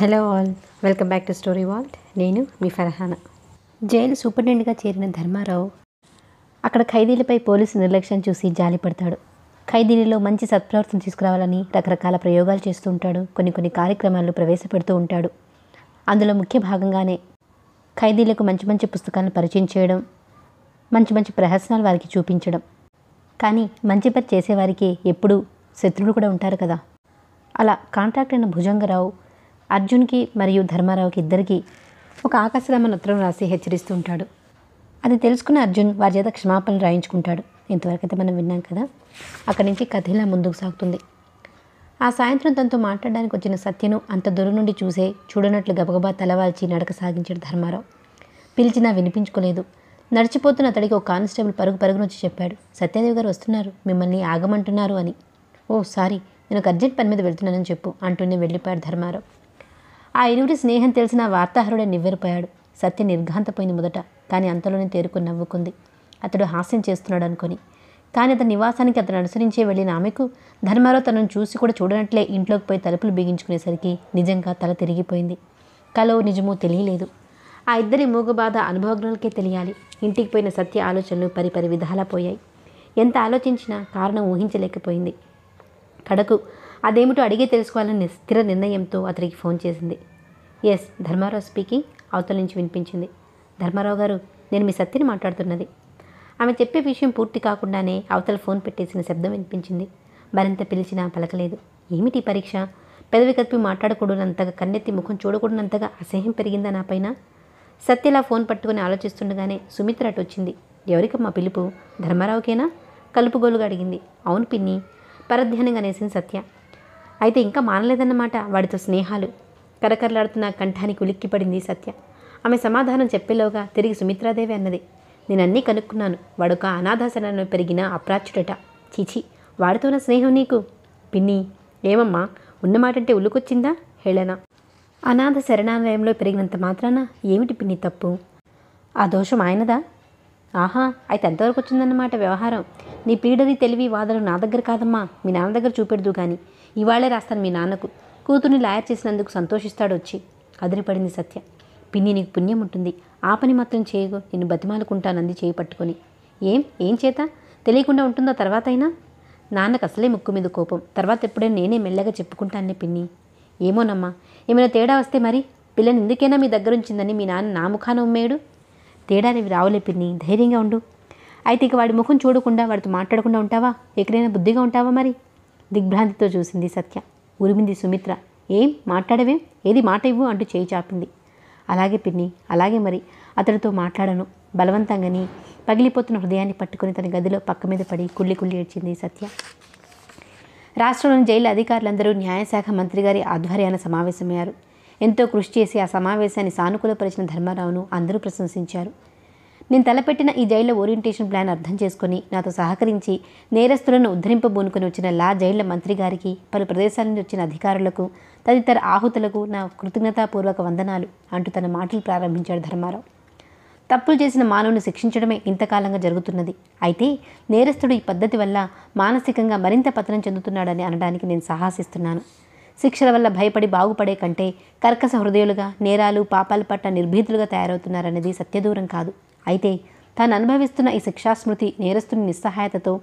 Hello all welcome back to story vault. నేను మీ Farhana. Jail సూపరింటెండెంట్గా చేరిన ధర్మారావు అక్కడ ఖైదీలపై పోలీసు నిర్లక్ష్యం చూసి జాలిపడతాడు ఖైదీలలో మంచి సత్ప్రవర్తన తీసుకురావాలని రకరకాల ప్రయోగాలు చేస్తూ ఉంటాడు కొన్ని కొన్ని కార్యక్రమాలు ప్రవేశపెడుతూ ఉంటాడు. అందులో ముఖ్య భాగంగానే ఖైదీలకు మంచి మంచి పుస్తకాలను పరిచయం చేయడం మంచి మంచి ప్రహసనాలు వారికి చూపించడం. కానీ మంచి పని చేసేవారికి ఎప్పుడూ శత్రువులు కూడా ఉంటారు కదా. అలా కాంట్రాక్ట్ అయిన భుజంగరావు అర్జున్కి మరియు ధర్మారావుకి ఇద్దరికి ఒక ఆకాశరామన్ ఉత్తరం రాసి హెచ్చరిస్తూ ఉంటాడు. అది తెలుసుకున్న అర్జున్ వారి చేత క్షమాపణలు రాయించుకుంటాడు. ఇంతవరకు అయితే మనం విన్నాం కదా? అక్కడి నుంచి కథ ఇలా ముందుకు సాగుతుంది. ఆ సాయంత్రం తనతో మాట్లాడడానికి వచ్చిన సత్యను అంత దూరం నుండి చూసే చూడనట్లు గబగబా తలవాల్చి నడక సాగించాడు ధర్మారావు. పిలిచినా వినిపించుకోలేదు. నడిచిపోతున్న అతడికి ఒక కానిస్టేబుల్ పరుగు పరుగున వచ్చి చెప్పాడు సత్యదేవి గారు వస్తున్నారు. మిమ్మల్ని ఆగమంటున్నారు అని. Oh sorry. నేను ఒక అర్జెంట్ పని మీద వెళ్తున్నానని చెప్పు అంటూనే వెళ్ళిపోయాడు ధర్మారావు. ఆ ఇరువురి స్నేహం తెలిసిన వార్తాహరుడే నివ్వెరిపోయాడు. సత్య నిర్ఘాంతపోయింది మొదట. కానీ అంతలోనే తేరుకుని నవ్వుకుంది. అతడు హాస్యం చేస్తున్నాడు అనుకుని. కానీ అతని నివాసానికి అతను అనుసరించే వెళ్ళిన ఆమెకు ధర్మారావు తనను చూసి కూడా చూడనట్లే ఇంట్లోకి పోయి తలుపులు బిగించుకునేసరికి నిజంగా తల తిరిగిపోయింది. కలో నిజమో తెలియలేదు. ఆ ఇద్దరి మూగబాధ అనుభవజ్ఞులకే తెలియాలి. ఇంటికి పోయిన సత్య ఆలోచనలు పరిపరి విధాలా పోయాయి. ఎంత ఆలోచించినా కారణం ఊహించలేకపోయింది. కడకు అదేమిటో అడిగే తెలుసుకోవాలని స్థిర నిర్ణయంతో అతనికి ఫోన్ చేసింది. ఎస్ ధర్మారావు స్పీకింగ్ అవతల నుంచి వినిపించింది. ధర్మారావు గారు నేను మీ సత్యని మాట్లాడుతున్నది. ఆమె చెప్పే విషయం పూర్తి కాకుండానే అవతల ఫోన్ పెట్టేసిన శబ్దం వినిపించింది. మరింత పిలిచినా పలకలేదు. ఏమిటి పరీక్ష? పెదవి కప్పి మాట్లాడకూడనంతగా కన్నెత్తి ముఖం చూడకూడనంతగా అసహ్యం పెరిగిందా నా పైన? సత్యలా ఫోన్ పట్టుకుని ఆలోచిస్తుండగానే సుమిత్ర అటు వచ్చింది. ఎవరికమ్మా పిలుపు? ధర్మారావుకేనా? కలుపుగోలుగా అడిగింది. అవును పిన్ని. పరధ్యానంగా నేసింది సత్య. అయితే ఇంకా మానలేదన్నమాట వాడితో స్నేహాలు. కరకరలాడుతున్న కంఠానికి ఉలిక్కిపడింది సత్య. ఆమె సమాధానం చెప్పేలోగా తిరిగి సుమిత్రాదేవి అన్నది. నేను అన్నీ కనుక్కున్నాను. వాడొక అనాథాశరణలో పెరిగిన అప్రాచ్యుడట. చీచి నా స్నేహం నీకు? పిన్ని ఏమమ్మా? ఉన్నమాటంటే ఉల్లుకొచ్చిందా హేళన. అనాథ శరణాలయంలో పెరిగినంత మాత్రాన ఏమిటి పిన్ని తప్పు? ఆ దోషం ఆయనదా? ఆహా అయితే ఎంతవరకు వచ్చిందన్నమాట వ్యవహారం? నీ పీడరి తెలివి వాదనలు నా దగ్గర కాదమ్మా. మీ నాన్న దగ్గర చూపెడదు కానీ ఇవాళే రాస్తాను మీ నాన్నకు. కూతుర్ని లాయర్ చేసినందుకు సంతోషిస్తాడు వచ్చి. అదిరిపడింది సత్య. పిన్ని నీకు పుణ్యం ఉంటుంది. ఆ పని మాత్రం చేయగు నేను బతిమాలుకుంటానంది చేయి పట్టుకొని. ఏం? ఏం చేత? తెలియకుండా ఉంటుందో తర్వాత అయినా నాన్నకు అసలే ముక్కు మీద కోపం. తర్వాత ఎప్పుడైనా నేనే మెల్లగా చెప్పుకుంటానే పిన్ని. ఏమోనమ్మా. ఏమైనా తేడా వస్తే మరి? పిల్లని ఎందుకైనా మీ దగ్గర ఉంచిందని మీ నాన్న నా ముఖాన ఉమ్మేడు? తేడానివి రావులే పిన్ని. ధైర్యంగా ఉండు. అయితే ఇక వాడి ముఖం చూడకుండా వాడితో మాట్లాడకుండా ఉంటావా? ఎక్కడైనా బుద్ధిగా ఉంటావా మరి? దిగ్భ్రాంతితో చూసింది సత్య. ఉరిమింది సుమిత్ర. ఏం? మాట్లాడవేం? ఏది మాట ఇవ్వు? అంటూ చేయి చాపింది. అలాగే పిన్ని అలాగే మరి. అతడితో మాట్లాడను. బలవంతంగాని పగిలిపోతున్న హృదయాన్ని పట్టుకుని తన గదిలో పక్క మీద పడి కుళ్ళి కుళ్ళి ఏడ్చింది సత్య. రాష్ట్రంలోని జైలు అధికారులందరూ న్యాయశాఖ మంత్రి గారి ఆధ్వర్యాన సమావేశమయ్యారు. ఎంతో కృషి చేసి ఆ సమావేశాన్ని సానుకూలపరిచిన ధర్మారావును అందరూ ప్రశంసించారు. నేను తలపెట్టిన ఈ జైళ్ళ ఓరియంటేషన్ ప్లాన్ అర్థం చేసుకుని నాతో సహకరించి నేరస్తులను ఉద్ధరింపబూనుకొని వచ్చిన లా జైళ్ళ మంత్రి గారికి పలు ప్రదేశాల నుంచి వచ్చిన అధికారులకు తదితర ఆహుతులకు నా కృతజ్ఞతాపూర్వక వందనాలు అంటూ తన మాటలు ప్రారంభించాడు ధర్మారావు. తప్పులు చేసిన మానవుని శిక్షించడమే ఇంతకాలంగా జరుగుతున్నది. అయితే నేరస్తుడు ఈ పద్ధతి వల్ల మానసికంగా మరింత పతనం చెందుతున్నాడని అనడానికి నేను సాహసిస్తున్నాను. శిక్షల వల్ల భయపడి బాగుపడే కంటే కర్కశ హృదయులుగా నేరాలు పాపాల పట్ల నిర్భీతులుగా తయారవుతున్నారనేది సత్యదూరం కాదు. అయితే తాను అనుభవిస్తున్న ఈ శిక్షాస్మృతి నేరస్తుని నిస్సహాయతతో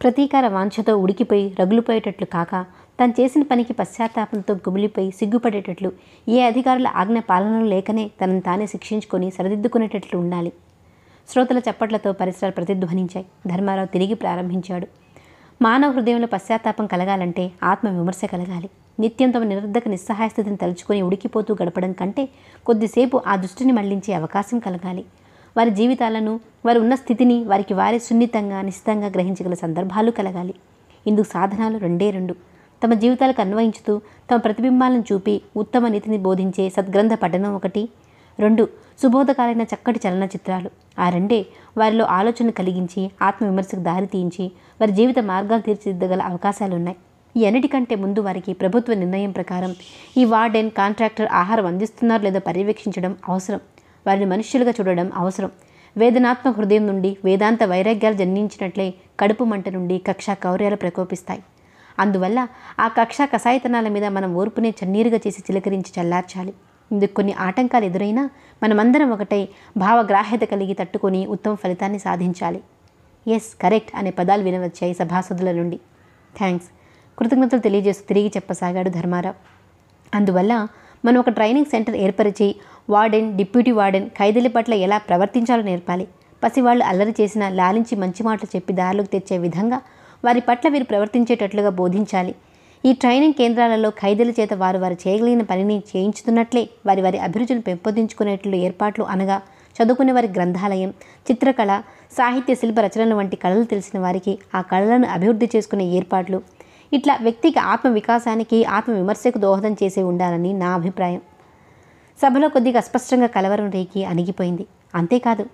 ప్రతీకార వాంఛతో ఉడికిపోయి రగులుపోయేటట్లు కాక తను చేసిన పనికి పశ్చాత్తాపంతో గుమిలిపోయి సిగ్గుపడేటట్లు ఏ అధికారుల ఆజ్ఞ పాలనలో లేకనే తనను తానే శిక్షించుకొని సరిదిద్దుకునేటట్లు ఉండాలి. శ్రోతల చప్పట్లతో పరిసరాలు ప్రతిధ్వనించాయి. ధర్మారావు తిరిగి ప్రారంభించాడు. మానవ హృదయంలో పశ్చాత్తాపం కలగాలంటే ఆత్మ విమర్శ కలగాలి. నిత్యం తమ నిరర్ధక నిస్సహాయ స్థితిని తలుచుకొని ఉడికిపోతూ గడపడం కంటే కొద్దిసేపు ఆ దృష్టిని మళ్ళించే అవకాశం కలగాలి. వారి జీవితాలను వారు ఉన్న స్థితిని వారికి వారే సున్నితంగా నిశ్చితంగా గ్రహించగల సందర్భాలు కలగాలి. ఇందుకు సాధనాలు రెండే రెండు. తమ జీవితాలకు అన్వయించుతూ తమ ప్రతిబింబాలను చూపి ఉత్తమ నీతిని బోధించే సద్గ్రంథ పఠనం ఒకటి. రెండు. సుబోధకాలైన చక్కటి చలనచిత్రాలు. ఆ రెండే వారిలో ఆలోచన కలిగించి ఆత్మవిమర్శకు దారి తీయించి వారి జీవిత మార్గాలు తీర్చిదిద్దగల అవకాశాలున్నాయి. ఈ అన్నిటికంటే ముందు వారికి ప్రభుత్వ నిర్ణయం ప్రకారం ఈ వార్డెన్ కాంట్రాక్టర్ ఆహారం అందిస్తున్నారో లేదో పర్యవేక్షించడం అవసరం. వారిని మనుష్యులుగా చూడడం అవసరం. వేదనాత్మక హృదయం నుండి వేదాంత వైరాగ్యాలు జన్మించినట్లే కడుపు మంట నుండి కక్ష కౌర్యాలు ప్రకోపిస్తాయి. అందువల్ల ఆ కక్ష కసాయితనాల మీద మనం ఓర్పునే చన్నీరుగా చేసి చిలకరించి చల్లార్చాలి. ఇందుకు కొన్ని ఆటంకాలు ఎదురైనా మనమందరం ఒకటై భావగ్రాహ్యత కలిగి తట్టుకొని ఉత్తమ ఫలితాన్ని సాధించాలి. ఎస్ కరెక్ట్ అనే పదాలు వినవచ్చాయి సభాసదుల నుండి. థ్యాంక్స్ కృతజ్ఞతలు తెలియజేస్తూ తిరిగి చెప్పసాగాడు ధర్మారావు. అందువల్ల మనం ఒక ట్రైనింగ్ సెంటర్ ఏర్పరిచి వార్డెన్ డిప్యూటీ వార్డెన్ ఖైదీల పట్ల ఎలా ప్రవర్తించాలో నేర్పాలి. పసివాళ్ళు అల్లరి చేసిన లాలించి మంచి మాటలు చెప్పి దారిలోకి తెచ్చే విధంగా వారి పట్ల వీరు ప్రవర్తించేటట్లుగా బోధించాలి. ఈ ట్రైనింగ్ కేంద్రాలలో ఖైదీల చేత వారు వారు చేయగలిగిన పనిని చేయించుతున్నట్లే వారి వారి అభిరుచులు పెంపొందించుకునేట్లు ఏర్పాట్లు అనగా చదువుకునే వారి గ్రంథాలయం చిత్రకళ సాహిత్య శిల్ప రచనలు వంటి కళలు తెలిసిన వారికి ఆ కళలను అభివృద్ధి చేసుకునే ఏర్పాట్లు. ఇట్లా వ్యక్తికి ఆత్మ వికాసానికి ఆత్మ విమర్శకు దోహదం చేసే ఉండాలని నా అభిప్రాయం. సభలో కొద్దిగా అస్పష్టంగా కలవరం రేకి అణిగిపోయింది. అంతేకాదు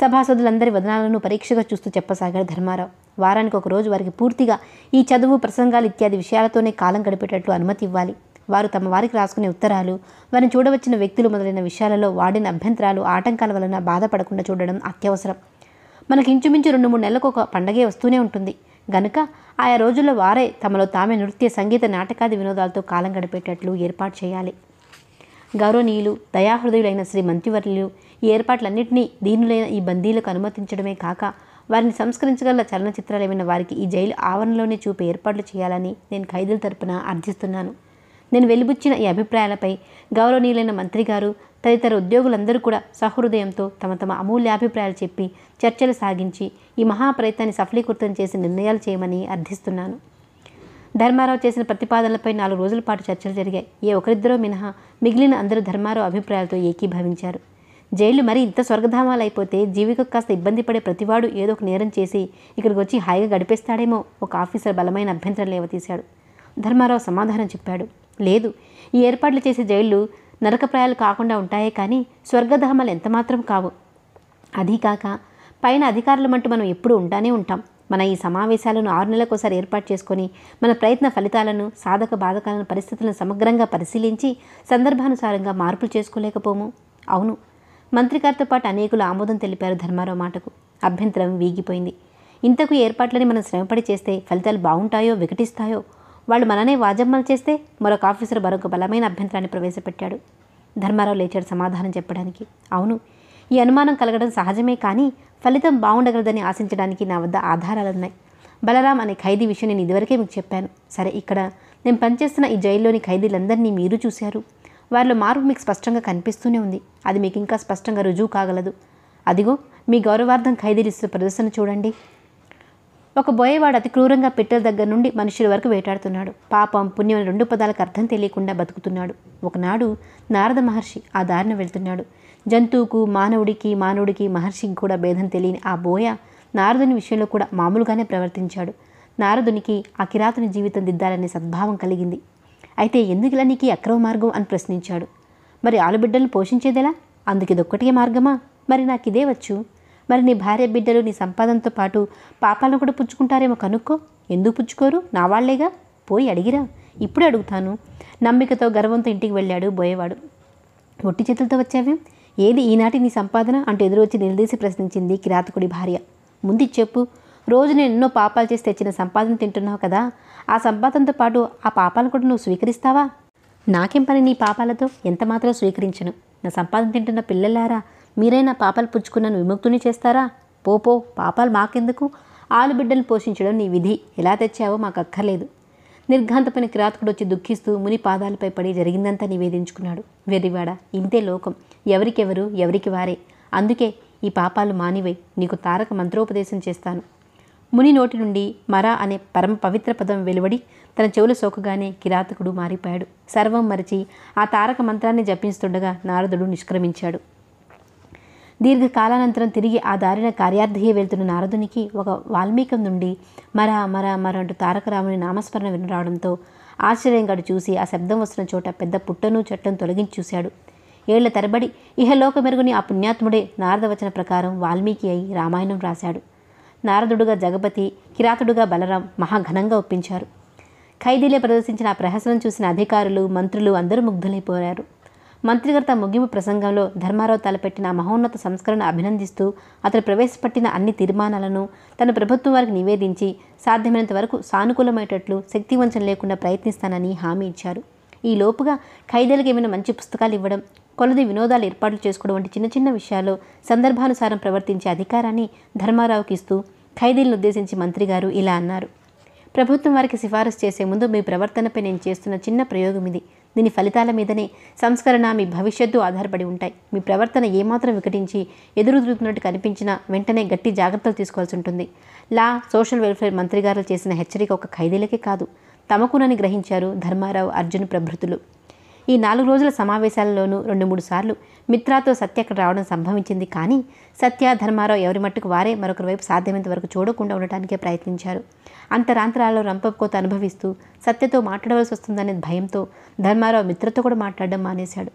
సభాసదులందరి వదనాలను పరీక్షగా చూస్తూ చెప్పసాగాడు ధర్మారావు. వారానికి ఒక రోజు వారికి పూర్తిగా ఈ చదువు ప్రసంగాలు ఇత్యాది విషయాలతోనే కాలం గడిపేటట్లు అనుమతి ఇవ్వాలి. వారు తమ వారికి రాసుకునే ఉత్తరాలు వారిని చూడవచ్చిన వ్యక్తులు మొదలైన విషయాలలో వాడిన అభ్యంతరాలు ఆటంకాల వలన బాధపడకుండా చూడడం అత్యవసరం. మనకి ఇంచుమించు రెండు మూడు నెలలకు ఒక పండగే వస్తూనే ఉంటుంది. గనుక ఆయా రోజుల్లో వారే తమలో తామే నృత్య సంగీత నాటకాది వినోదాలతో కాలం గడిపేటట్లు ఏర్పాటు చేయాలి. గౌరవనీయులు దయాహృదయులైన శ్రీ మంత్రివర్యులు ఈ ఏర్పాట్లన్నింటినీ దీనులైన ఈ బందీలకు అనుమతించడమే కాక వారిని సంస్కరించగల చలనచిత్రాలు ఏమైనా వారికి ఈ జైలు ఆవరణలోనే చూపే ఏర్పాట్లు చేయాలని నేను ఖైదీల తరపున అర్థిస్తున్నాను నేను వెలిబుచ్చిన ఈ అభిప్రాయాలపై గౌరవనీయులైన మంత్రి గారు తదితర ఉద్యోగులందరూ కూడా సహృదయంతో తమ తమ అమూల్యాభిప్రాయాలు చెప్పి చర్చలు సాగించి ఈ మహాప్రయత్నాన్ని సఫలీకృతం చేసి నిర్ణయాలు చేయమని అర్థిస్తున్నాను. ధర్మారావు చేసిన ప్రతిపాదనలపై నాలుగు రోజుల పాటు చర్చలు జరిగాయి. ఏ ఒకరిద్దరో మినహా మిగిలిన అందరూ ధర్మారావు అభిప్రాయాలతో ఏకీభవించారు. జైలు మరి ఇంత స్వర్గధామాలు అయిపోతే జీవికకు కాస్త ఇబ్బంది పడే ప్రతివాడు ఏదో ఒక నేరం చేసి ఇక్కడికి వచ్చి హాయిగా గడిపేస్తాడేమో ఒక ఆఫీసర్ బలమైన అభ్యంతరం లేవతీశాడు. ధర్మారావు సమాధానం చెప్పాడు. లేదు ఈ ఏర్పాట్లు చేసే జైళ్ళు నరకప్రాయాలు కాకుండా ఉంటాయే కానీ స్వర్గధామాలు ఎంతమాత్రం కావు. అదీ కాక పైన అధికారులమంటూ మనం ఎప్పుడూ ఉంటానే ఉంటాం. మన ఈ సమావేశాలను ఆరు నెలలకు ఒకసారి ఏర్పాటు చేసుకొని మన ప్రయత్న ఫలితాలను సాధక బాధకాలను పరిస్థితులను సమగ్రంగా పరిశీలించి సందర్భానుసారంగా మార్పులు చేసుకోలేకపోము. అవును. మంత్రి గారితో పాటు అనేకులు ఆమోదం తెలిపారు ధర్మారావు మాటకు. అభ్యంతరం వీగిపోయింది. ఇంతకు ఏర్పాట్లని మనం శ్రమపడి చేస్తే ఫలితాలు బాగుంటాయో వికటిస్తాయో? వాళ్ళు మననే వాజమ్మలు చేస్తే మరొక ఆఫీసర్ మరొక బలమైన అభ్యంతరాన్ని ప్రవేశపెట్టాడు. ధర్మారావు లేచాడు సమాధానం చెప్పడానికి. అవును. ఈ అనుమానం కలగడం సహజమే కానీ ఫలితం బాగుండగలదని ఆశించడానికి నా వద్ద ఆధారాలున్నాయి బలరాం అనే ఖైదీ విషయం నేను ఇదివరకే మీకు చెప్పాను. సరే ఇక్కడ నేను పనిచేస్తున్న ఈ జైల్లోని ఖైదీలందరినీ మీరు చూశారు. వారిలో మార్పు మీకు స్పష్టంగా కనిపిస్తూనే ఉంది. అది మీకు ఇంకా స్పష్టంగా రుజువు కాగలదు. అదిగో మీ గౌరవార్థం ఖైదీలు ఇస్తున్న ప్రదర్శన చూడండి. ఒక బోయేవాడు అతి క్రూరంగా పిట్టల దగ్గర నుండి మనుషుల వరకు వేటాడుతున్నాడు. పాపం పుణ్యం రెండు పదాలకు అర్థం తెలియకుండా బతుకుతున్నాడు. ఒకనాడు నారద మహర్షి ఆ దారిన వెళ్తున్నాడు. జంతువుకు మానవుడికి మానవుడికి మహర్షికి కూడా భేదం తెలియని ఆ బోయ నారదుని విషయంలో కూడా మామూలుగానే ప్రవర్తించాడు. నారదునికి ఆ కిరాతుని జీవితం దిద్దాలనే సద్భావం కలిగింది. అయితే ఎందుకులా నీకు అక్రమ మార్గం అని ప్రశ్నించాడు. మరి ఆలుబిడ్డలను పోషించేదెలా? అందుకు ఇదొక్కటే మార్గమా? మరి నాకు ఇదే వచ్చు? మరి నీ భార్య బిడ్డలు నీ సంపాదనతో పాటు పాపాలను కూడా పుచ్చుకుంటారేమో కనుక్కో? ఎందుకు పుచ్చుకోరు? నా వాళ్ళేగా పోయి అడిగిరా. ఇప్పుడే అడుగుతాను. నమ్మికతో గర్వంతో ఇంటికి వెళ్ళాడు బోయేవాడు. ఒట్టి చేతులతో వచ్చావేం? ఏది ఈనాటి నీ సంపాదన అంటూ ఎదురొచ్చి నిలదీసి ప్రశ్నించింది కిరాతకుడి భార్య. ముందు చెప్పు రోజు నేను ఎన్నో పాపాలు చేసి తెచ్చిన సంపాదన తింటున్నావు కదా ఆ సంపాదనతో పాటు ఆ పాపాలను కూడా నువ్వు స్వీకరిస్తావా? నాకేం పని నీ పాపాలతో? ఎంత మాత్రం స్వీకరించను. నా సంపాదన తింటున్న పిల్లలారా మీరైనా పాపాలు పుచ్చుకున్న విముక్తుని చేస్తారా? పోపో పాపాలు మాకెందుకు? ఆలుబిడ్డలు పోషించడం నీ విధి. ఎలా తెచ్చావో మాకు అక్కర్లేదు. నిర్ఘాంతపైన కిరాతకుడు వచ్చి దుఃఖిస్తూ ముని పాదాలపై పడి జరిగిందంతా నివేదించుకున్నాడు. వెర్రివాడ ఇంతే లోకం. ఎవరికెవరు ఎవరికి వారే. అందుకే ఈ పాపాలు మానివై నీకు తారక మంత్రోపదేశం చేస్తాను. ముని నోటి నుండి మరా అనే పరమ పవిత్ర పదం వెలువడి తన చెవులు సోకగానే కిరాతకుడు మారిపోయాడు. సర్వం మరిచి ఆ తారక మంత్రాన్ని జపింస్తుండగా నారదుడు నిష్క్రమించాడు. దీర్ఘకాలానంతరం తిరిగి ఆ దారిన కార్యార్థియే వెళ్తున్న నారదునికి ఒక వాల్మీకం నుండి మరా మర మర అంటూ తారకరాముని నామస్మరణ వినరావడంతో ఆశ్చర్యంగాడు చూసి ఆ శబ్దం వస్తున్న చోట పెద్ద పుట్టను చెట్టను తొలగించి చూశాడు. ఏళ్ళ తరబడి ఇహలోక మెరుగుని ఆ పుణ్యాత్ముడే నారదవచన ప్రకారం వాల్మీకి అయి రామాయణం రాశాడు. నారదుడుగా జగపతి కిరాతుడుగా బలరాం మహాఘనంగా ఒప్పించారు. ఖైదీలే ప్రదర్శించిన ఆ ప్రహసనం చూసిన అధికారులు మంత్రులు అందరూ ముగ్ధులైపోయారు. మంత్రిగారు ముగింపు ప్రసంగంలో ధర్మారావు తలపెట్టిన మహోన్నత సంస్కరణ అభినందిస్తూ అతను ప్రవేశపెట్టిన అన్ని తీర్మానాలను తన ప్రభుత్వం వారికి నివేదించి సాధ్యమైనంత వరకు సానుకూలమయ్యేటట్లు శక్తివంచన లేకుండా ప్రయత్నిస్తానని హామీ ఇచ్చారు. ఈ లోపుగా ఖైదీలకు ఏమైనా మంచి పుస్తకాలు ఇవ్వడం కొలది వినోదాలు ఏర్పాట్లు చేసుకోవడం వంటి చిన్న చిన్న విషయాల్లో సందర్భానుసారం ప్రవర్తించే అధికారాన్ని ధర్మారావుకి ఇస్తూ ఖైదీలను ఉద్దేశించి మంత్రి గారు ఇలా అన్నారు. ప్రభుత్వం వారికి సిఫారసు చేసే ముందు మీ ప్రవర్తనపై నేను చేస్తున్న చిన్న ప్రయోగం ఇది. దీని ఫలితాల మీదనే సంస్కరణ మీ భవిష్యత్తు ఆధారపడి ఉంటాయి. మీ ప్రవర్తన ఏమాత్రం వికటించి ఎదురుదిరుగుతున్నట్టు కనిపించినా వెంటనే గట్టి జాగ్రత్తలు తీసుకోవాల్సి ఉంటుంది. లా సోషల్ వెల్ఫేర్ మంత్రి గారు చేసిన హెచ్చరిక ఒక ఖైదీలకే కాదు. తమకునని గ్రహించారు ధర్మారావు అర్జున్ ప్రభృతులు ఈ నాలుగు రోజుల సమావేశాలలోనూ రెండు మూడు సార్లు మిత్రాతో సత్య అక్కడ రావడం సంభవించింది. కానీ సత్య ధర్మారావు ఎవరి మట్టుకు వారే మరొకరి వైపు సాధ్యమైనంత వరకు చూడకుండా ఉండటానికే ప్రయత్నించారు. అంతరాంతరాల్లో రంపకోత అనుభవిస్తూ సత్యతో మాట్లాడవలసి వస్తుందనే భయంతో ధర్మారావు మిత్రతో కూడా మాట్లాడడం మానేశాడు.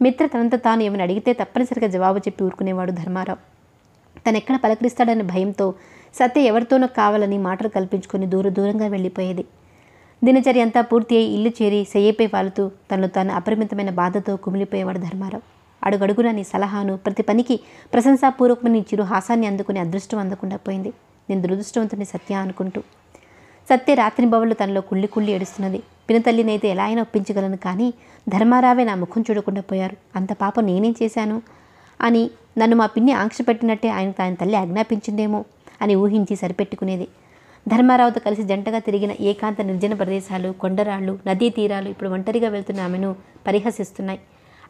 మిత్ర తనంత తాను ఏమైనా అడిగితే తప్పనిసరిగా జవాబు చెప్పి ఊరుకునేవాడు ధర్మారావు. తనెక్కడ పలకరిస్తాడనే భయంతో సత్య ఎవరితోనో కావాలని మాటలు కల్పించుకొని దూర దూరంగా వెళ్ళిపోయేది. దినచర్య అంతా పూర్తి అయి ఇల్లు చేరి సెయ్యపై వాలుతూ తనను తాను అపరిమితమైన బాధతో కుమిలిపోయేవాడు ధర్మారావు. అడుగడుగున నీ సలహాను ప్రతి పనికి ప్రశంసాపూర్వకమైన నీ చిరు హాసాన్ని అందుకునే అదృష్టం అందకుండా పోయింది. నేను దురదృష్టవంతుని సత్య అనుకుంటూ. సత్య రాత్రి బవళ్ళు తనలో కుళ్ళి కుళ్ళి ఏడుస్తున్నది. పినతల్లినైతే ఎలా అయినా ఒప్పించగలను కానీ ధర్మారావే నా ముఖం చూడకుండా పోయారు. అంత పాపం నేనేం చేశాను? అని నన్ను మా పిన్ని ఆంక్ష పెట్టినట్టే ఆయన ఆయన తల్లి ఆజ్ఞాపించిందేమో అని ఊహించి సరిపెట్టుకునేది. ధర్మారావుతో కలిసి జంటగా తిరిగిన ఏకాంత నిర్జన ప్రదేశాలు కొండరాళ్ళు నదీ తీరాలు ఇప్పుడు ఒంటరిగా వెళ్తున్న ఆమెను పరిహసిస్తున్నాయి.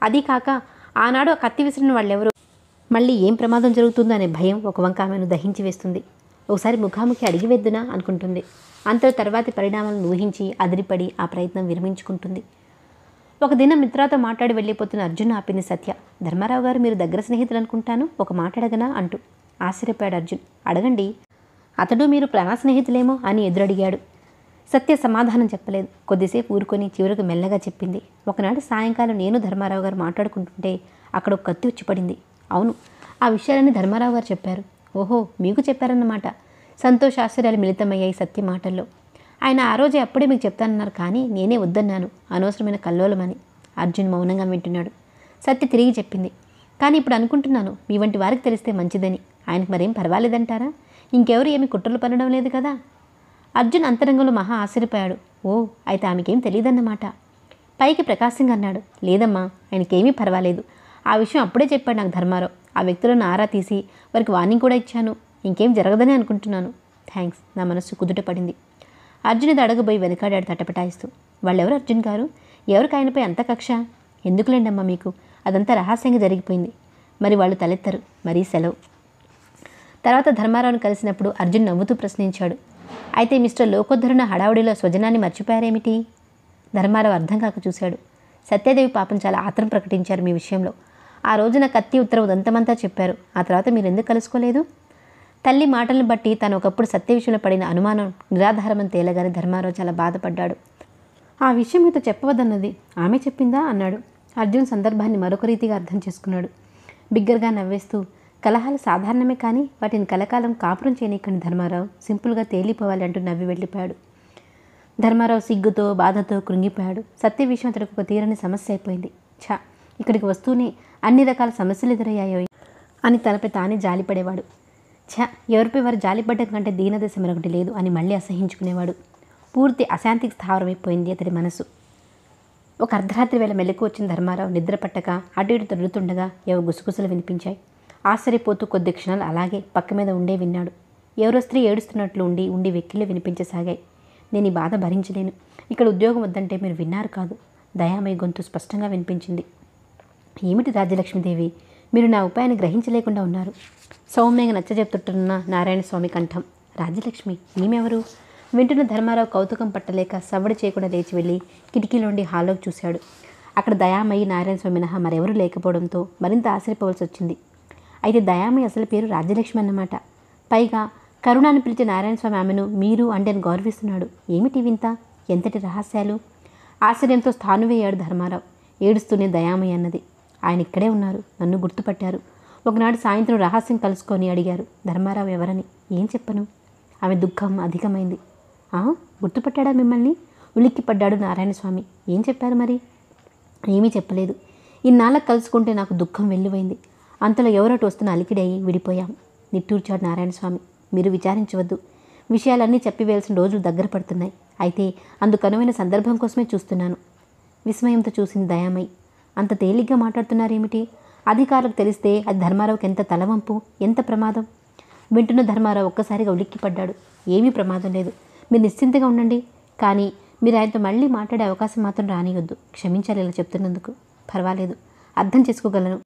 అది కాక ఆనాడు ఆ కత్తి విసిరిన వాళ్ళెవరో మళ్ళీ ఏం ప్రమాదం జరుగుతుందో అనే భయం ఒక వంక ఆమెను దహించి వేస్తుంది. ఒకసారి ముఖాముఖి అడిగి వెద్దునా అనుకుంటుంది. అంతలో తర్వాతి పరిణామాలను ఊహించి అదిరిపడి ఆ ప్రయత్నం విరమించుకుంటుంది. ఒక దినం మిత్రాతో మాట్లాడి వెళ్ళిపోతున్న అర్జున్ ఆపింది సత్య. ధర్మారావు గారు మీరు దగ్గర స్నేహితులు అనుకుంటాను ఒక మాట అడగనా అంటూ ఆశ్చర్యపోయాడు అర్జున్. అడగండి. అతడు మీరు ప్రాణ స్నేహితులేమో అని ఎదురడిగాడు. సత్య సమాధానం చెప్పలేదు. కొద్దిసేపు ఊరుకొని చివరకు మెల్లగా చెప్పింది. ఒకనాడు సాయంకాలం నేను ధర్మారావు గారు మాట్లాడుకుంటుంటే అక్కడ ఒక కత్తి వచ్చి పడింది. అవును ఆ విషయాలన్నీ ధర్మారావు గారు చెప్పారు. ఓహో మీకు చెప్పారన్నమాట. సంతోష ఆశ్చర్యాలు మిళితమయ్యాయి సత్య మాటల్లో. ఆయన ఆ రోజే అప్పుడే మీకు చెప్తానన్నారు కానీ నేనే వద్దన్నాను. అనవసరమైన కల్లోలమని. అర్జున్ మౌనంగా వింటున్నాడు. సత్య తిరిగి చెప్పింది. కానీ ఇప్పుడు అనుకుంటున్నాను మీ వంటి వారికి తెలిస్తే మంచిదని. ఆయనకు మరేం పర్వాలేదంటారా? ఇంకెవరు ఏమి కుట్రలు పనడం లేదు కదా? అర్జున్ అంతరంగంలో మహా ఆశ్చర్యపోయాడు. ఓ అయితే ఆమెకేం తెలియదన్నమాట. పైకి ప్రకాశంగా అన్నాడు. లేదమ్మా ఆయనకేమీ పర్వాలేదు. ఆ విషయం అప్పుడే చెప్పాడు నాకు ధర్మారావు. ఆ వ్యక్తులను ఆరా తీసి వారికి వార్నింగ్ కూడా ఇచ్చాను. ఇంకేం జరగదని అనుకుంటున్నాను. థ్యాంక్స్ నా మనస్సు కుదుట పడింది. అర్జున్ ఇది అడగబోయి వెనకాడాడు తటపటాయిస్తూ. వాళ్ళెవరు అర్జున్ గారు? ఎవరికి ఆయనపై అంత కక్ష? ఎందుకులేండమ్మా మీకు? అదంతా రహస్యంగా జరిగిపోయింది. మరి వాళ్ళు తలెత్తరు. మరీ సెలవు. తర్వాత ధర్మారావును కలిసినప్పుడు అర్జున్ నవ్వుతూ ప్రశ్నించాడు. అయితే మిస్టర్ లోకోద్ధరుణ హడావుడిలో స్వజనాన్ని మర్చిపోయారేమిటి? ధర్మారావు అర్థం కాక చూశాడు. సత్యదేవి పాపం చాలా ఆత్రం ప్రకటించారు మీ విషయంలో. ఆ రోజున కత్తి ఉత్తరవు దంతమంతా చెప్పారు. ఆ తర్వాత మీరు ఎందుకు కలుసుకోలేదు? తల్లి మాటలను బట్టి తను ఒకప్పుడు సత్య విషయంలో పడిన అనుమానం నిరాధారమని తేలగానే ధర్మారావు చాలా బాధపడ్డాడు. ఆ విషయం మీతో చెప్పవద్దన్నది ఆమె చెప్పిందా? అన్నాడు. అర్జున్ సందర్భాన్ని మరొక రీతిగా అర్థం చేసుకున్నాడు. బిగ్గరగా నవ్వేస్తూ కలహాలు సాధారణమే కానీ వాటిని కలకాలం కాపురం చేయనీకండి ధర్మారావు. సింపుల్గా తేలిపోవాలి అంటూ నవ్వి వెళ్ళిపోయాడు. ధర్మారావు సిగ్గుతో బాధతో కృంగిపోయాడు. సత్య విషయం అతడికి ఒక తీరని సమస్య అయిపోయింది. ఛా! ఇక్కడికి వస్తూనే అన్ని రకాల సమస్యలు ఎదురయ్యాయో అని తనపై తానే జాలిపడేవాడు. ఛ! ఎవరిపై వారు జాలిపడ్డం కంటే దీనదశ మరొకటి లేదు అని మళ్ళీ అసహించుకునేవాడు. పూర్తి అశాంతికి స్థావరమైపోయింది అతడి మనసు. ఒక అర్ధరాత్రి వేళ మెలకు వచ్చిన ధర్మారావు నిద్ర పట్టక అటు ఇటు తిరుగుతుండగా ఏవో గుసగుసలు వినిపించాయి. ఆశ్చర్యపోతూ కొద్ది క్షణాలు అలాగే పక్క మీద ఉండే విన్నాడు. ఎవరో స్త్రీ ఏడుస్తున్నట్లు ఉండి ఉండి వెక్కిళ్ళు వినిపించసాగాయి. నేను ఈ బాధ భరించలేను. ఇక్కడ ఉద్యోగం వద్దంటే మీరు విన్నారు కాదు. దయామయ గొంతు స్పష్టంగా వినిపించింది. ఏమిటి రాజ్యలక్ష్మీదేవి? మీరు నా ఉపాయాన్ని గ్రహించలేకుండా ఉన్నారు. సౌమ్యంగా నచ్చజెప్తుంటున్న నారాయణ స్వామి కంఠం. రాజ్యలక్ష్మి ఈమెవరు? వింటున్న ధర్మారావు కౌతుకం పట్టలేక సవ్వడి చేయకుండా లేచి వెళ్ళి కిటికీలోండి హాల్లోకి చూశాడు. అక్కడ దయామయ్యి నారాయణ స్వామి మినహా మరెవరూ లేకపోవడంతో మరింత ఆశ్చర్యపోవలసి వచ్చింది. అయితే దయామయ్య అసలు పేరు రాజ్యలక్ష్మి అన్నమాట. పైగా కరుణ అని పిలిచే నారాయణ స్వామి ఆమెను మీరు అంటే అని గౌరవిస్తున్నాడు. ఏమిటి వింత? ఎంతటి రహస్యాలు? ఆశ్చర్యంతో స్థానువేయాడు ధర్మారావు. ఏడుస్తూనే దయామయ్య అన్నది. ఆయన ఇక్కడే ఉన్నారు. నన్ను గుర్తుపట్టారు. ఒకనాడు సాయంత్రం రహస్యం కలుసుకొని అడిగారు. ధర్మారావు ఎవరని? ఏం చెప్పను? ఆమె దుఃఖం అధికమైంది. "ఆ, గుర్తుపట్టాడా మిమ్మల్ని? ఉలిక్కిపడ్డాడు నారాయణస్వామి ఏం చెప్పారు మరి? ఏమీ చెప్పలేదు. ఇన్నాళ్ళకు కలుసుకుంటే నాకు దుఃఖం వెళ్ళిపోయింది అంతలో ఎవరోటి వస్తున్న అలికిడి విడిపోయాం. నిట్టూర్చాడు నారాయణస్వామి. మీరు విచారించవద్దు. విషయాలన్నీ చెప్పివేయాల్సిన రోజులు దగ్గర పడుతున్నాయి. అయితే అందుకనువైన సందర్భం కోసమే చూస్తున్నాను. విస్మయంతో చూసింది దయామై అంత తేలిగ్గా మాట్లాడుతున్నారేమిటి? అధికారులకు తెలిస్తే అది ధర్మారావుకి ఎంత తలవంపు ఎంత ప్రమాదం? వింటున్న ధర్మారావు ఒక్కసారిగా ఉలిక్కిపడ్డాడు ఏమీ ప్రమాదం లేదు. మీరు నిశ్చింతగా ఉండండి. కానీ మీరు ఆయనతో మళ్ళీ మాట్లాడే అవకాశం మాత్రం రానియొద్దు. క్షమించాలి ఇలా చెప్తున్నందుకు. పర్వాలేదు. అర్థం చేసుకోగలను.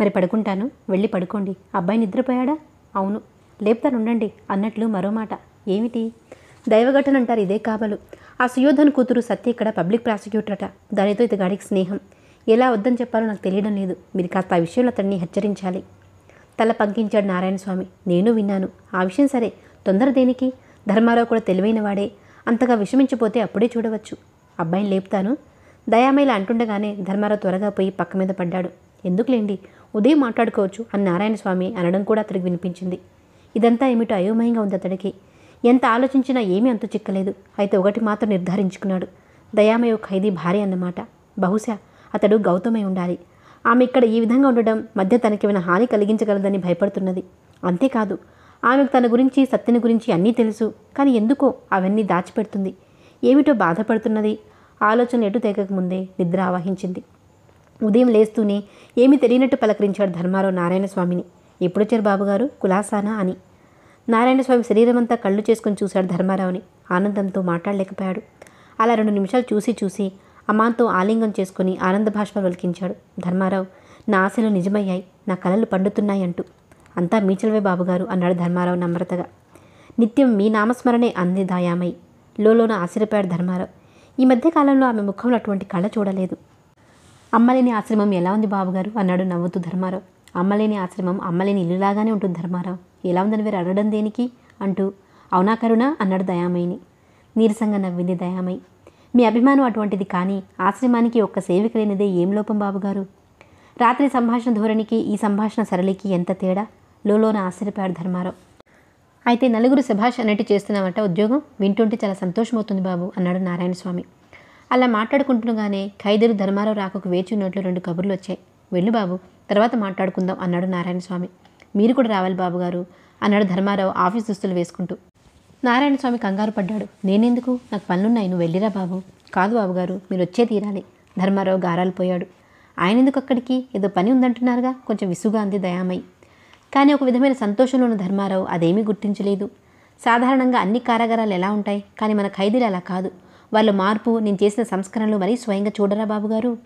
మరి పడుకుంటాను. వెళ్ళి పడుకోండి. అబ్బాయి నిద్రపోయాడా? అవును. లేపుతాను ఉండండి అన్నట్లు మరో మాట. ఏమిటి? దైవఘటన అంటారు ఇదే కాబలు. ఆ సుయోధన్ కూతురు సత్య ఇక్కడ పబ్లిక్ ప్రాసిక్యూటర్ అట దానితో ఇతగాడికి స్నేహం. ఎలా వద్దని చెప్పాలో నాకు తెలియడం లేదు. మీరు కాస్త ఆ విషయంలో అతన్ని హెచ్చరించాలి. తల పంకించాడు నారాయణ స్వామి నేను విన్నాను. ఆ విషయం సరే. తొందర దేనికి? ధర్మారావు కూడా తెలివైన వాడే. అంతగా విషమించిపోతే అప్పుడే చూడవచ్చు. అబ్బాయిని లేపుతాను? దయామైలా అంటుండగానే ధర్మారావు త్వరగా పోయి పక్క మీద పడ్డాడు. ఎందుకులేండి? ఉదయం మాట్లాడుకోవచ్చు అని నారాయణ స్వామి అనడం కూడా అతడికి వినిపించింది. ఇదంతా ఏమిటో అయోమయంగా ఉంది అతడికి. ఎంత ఆలోచించినా ఏమీ అంతు చిక్కలేదు. అయితే ఒకటి మాత్రం నిర్ధారించుకున్నాడు. దయామయ ఖైదీ భార్య అన్నమాట. బహుశా అతడు గౌతమై ఉండాలి. ఆమె ఇక్కడ ఈ విధంగా ఉండడం మధ్య తనకేమైనా హాని కలిగించగలదని భయపడుతున్నది. అంతేకాదు ఆమెకు తన గురించి సత్యని గురించి అన్నీ తెలుసు. కానీ ఎందుకో అవన్నీ దాచిపెడుతుంది. ఏమిటో బాధపడుతున్నది. ఆలోచన ఎటు తెగకముందే నిద్ర ఆవహించింది. ఉదయం లేస్తూనే ఏమీ తెలియనట్టు పలకరించాడు ధర్మారావు నారాయణ స్వామిని ఎప్పుడొచ్చారు బాబుగారు? కులాసానా అని. నారాయణ స్వామి శరీరమంతా కళ్ళు చేసుకొని చూశాడు ధర్మారావుని. ఆనందంతో మాట్లాడలేకపోయాడు. అలా రెండు నిమిషాలు చూసి చూసి అమాంతో ఆలింగం చేసుకుని ఆనంద భాష్మ వెలికించాడు. ధర్మారావు నా ఆశలు నిజమయ్యాయి. నా కలలు పండుతున్నాయి అంటూ. అంతా మీచలవే బాబుగారు అన్నాడు ధర్మారావు నమ్రతగా. నిత్యం మీ నామస్మరణే అంది దాయామై లోలోన ఆశ్చర్యపోయాడు ధర్మారావు. ఈ మధ్య కాలంలో ఆమె ముఖంలో అటువంటి కళ చూడలేదు. అమ్మలేని ఆశ్రమం ఎలా ఉంది బాబుగారు? అన్నాడు నవ్వుతూ ధర్మారావు. అమ్మలేని ఆశ్రమం అమ్మలేని ఇల్లులాగానే ఉంటుంది ధర్మారావు. ఎలా ఉందని మీరు అడగడం దేనికి? అంటూ అవునా కరుణ? అన్నాడు దయామయిని. నీరసంగా నవ్వింది దయామయి. మీ అభిమానం అటువంటిది కానీ ఆశ్రమానికి ఒక్క సేవిక లేనిదే ఏం లోపం బాబుగారు? రాత్రి సంభాషణ ధోరణికి ఈ సంభాషణ సరళికి ఎంత తేడా? లోలోన ఆశ్చర్యపోయాడు ధర్మారావు. అయితే నలుగురు శభాష్ అన్నట్టు చేస్తున్నామట ఉద్యోగం? వింటుంటే చాలా సంతోషమవుతుంది బాబు అన్నాడు నారాయణ స్వామి అలా మాట్లాడుకుంటుండగానే ఖైదీలు ధర్మారావు రాకకు వేచి ఉన్నట్లు రెండు కబుర్లు వచ్చాయి. వెళ్ళు బాబు తర్వాత మాట్లాడుకుందాం అన్నాడు నారాయణ స్వామి. మీరు కూడా రావాలి బాబు గారు అన్నాడు ధర్మారావు ఆఫీస్ దుస్తులు వేసుకుంటూ. నారాయణ స్వామి కంగారు పడ్డాడు. నేనెందుకు? నాకు పనులున్నాయి. నువ్వు వెళ్ళిరా బాబు. కాదు బాబుగారు మీరు వచ్చే తీరాలి ధర్మారావు గారాలు పోయాడు. ఆయన ఎందుకు అక్కడికి? ఏదో పని ఉందంటున్నారుగా. కొంచెం విసుగా అంది దయామయ్యి కానీ ఒక విధమైన సంతోషంలో ఉన్న ధర్మారావు అదేమీ గుర్తించలేదు. సాధారణంగా అన్ని కారాగారాలు ఎలా ఉంటాయి? కానీ మన ఖైదీలు అలా కాదు. వాళ్ళ మార్పు నేను చేసిన సంస్కరణలు మరీ స్వయంగా చూడరా బాబుగారు?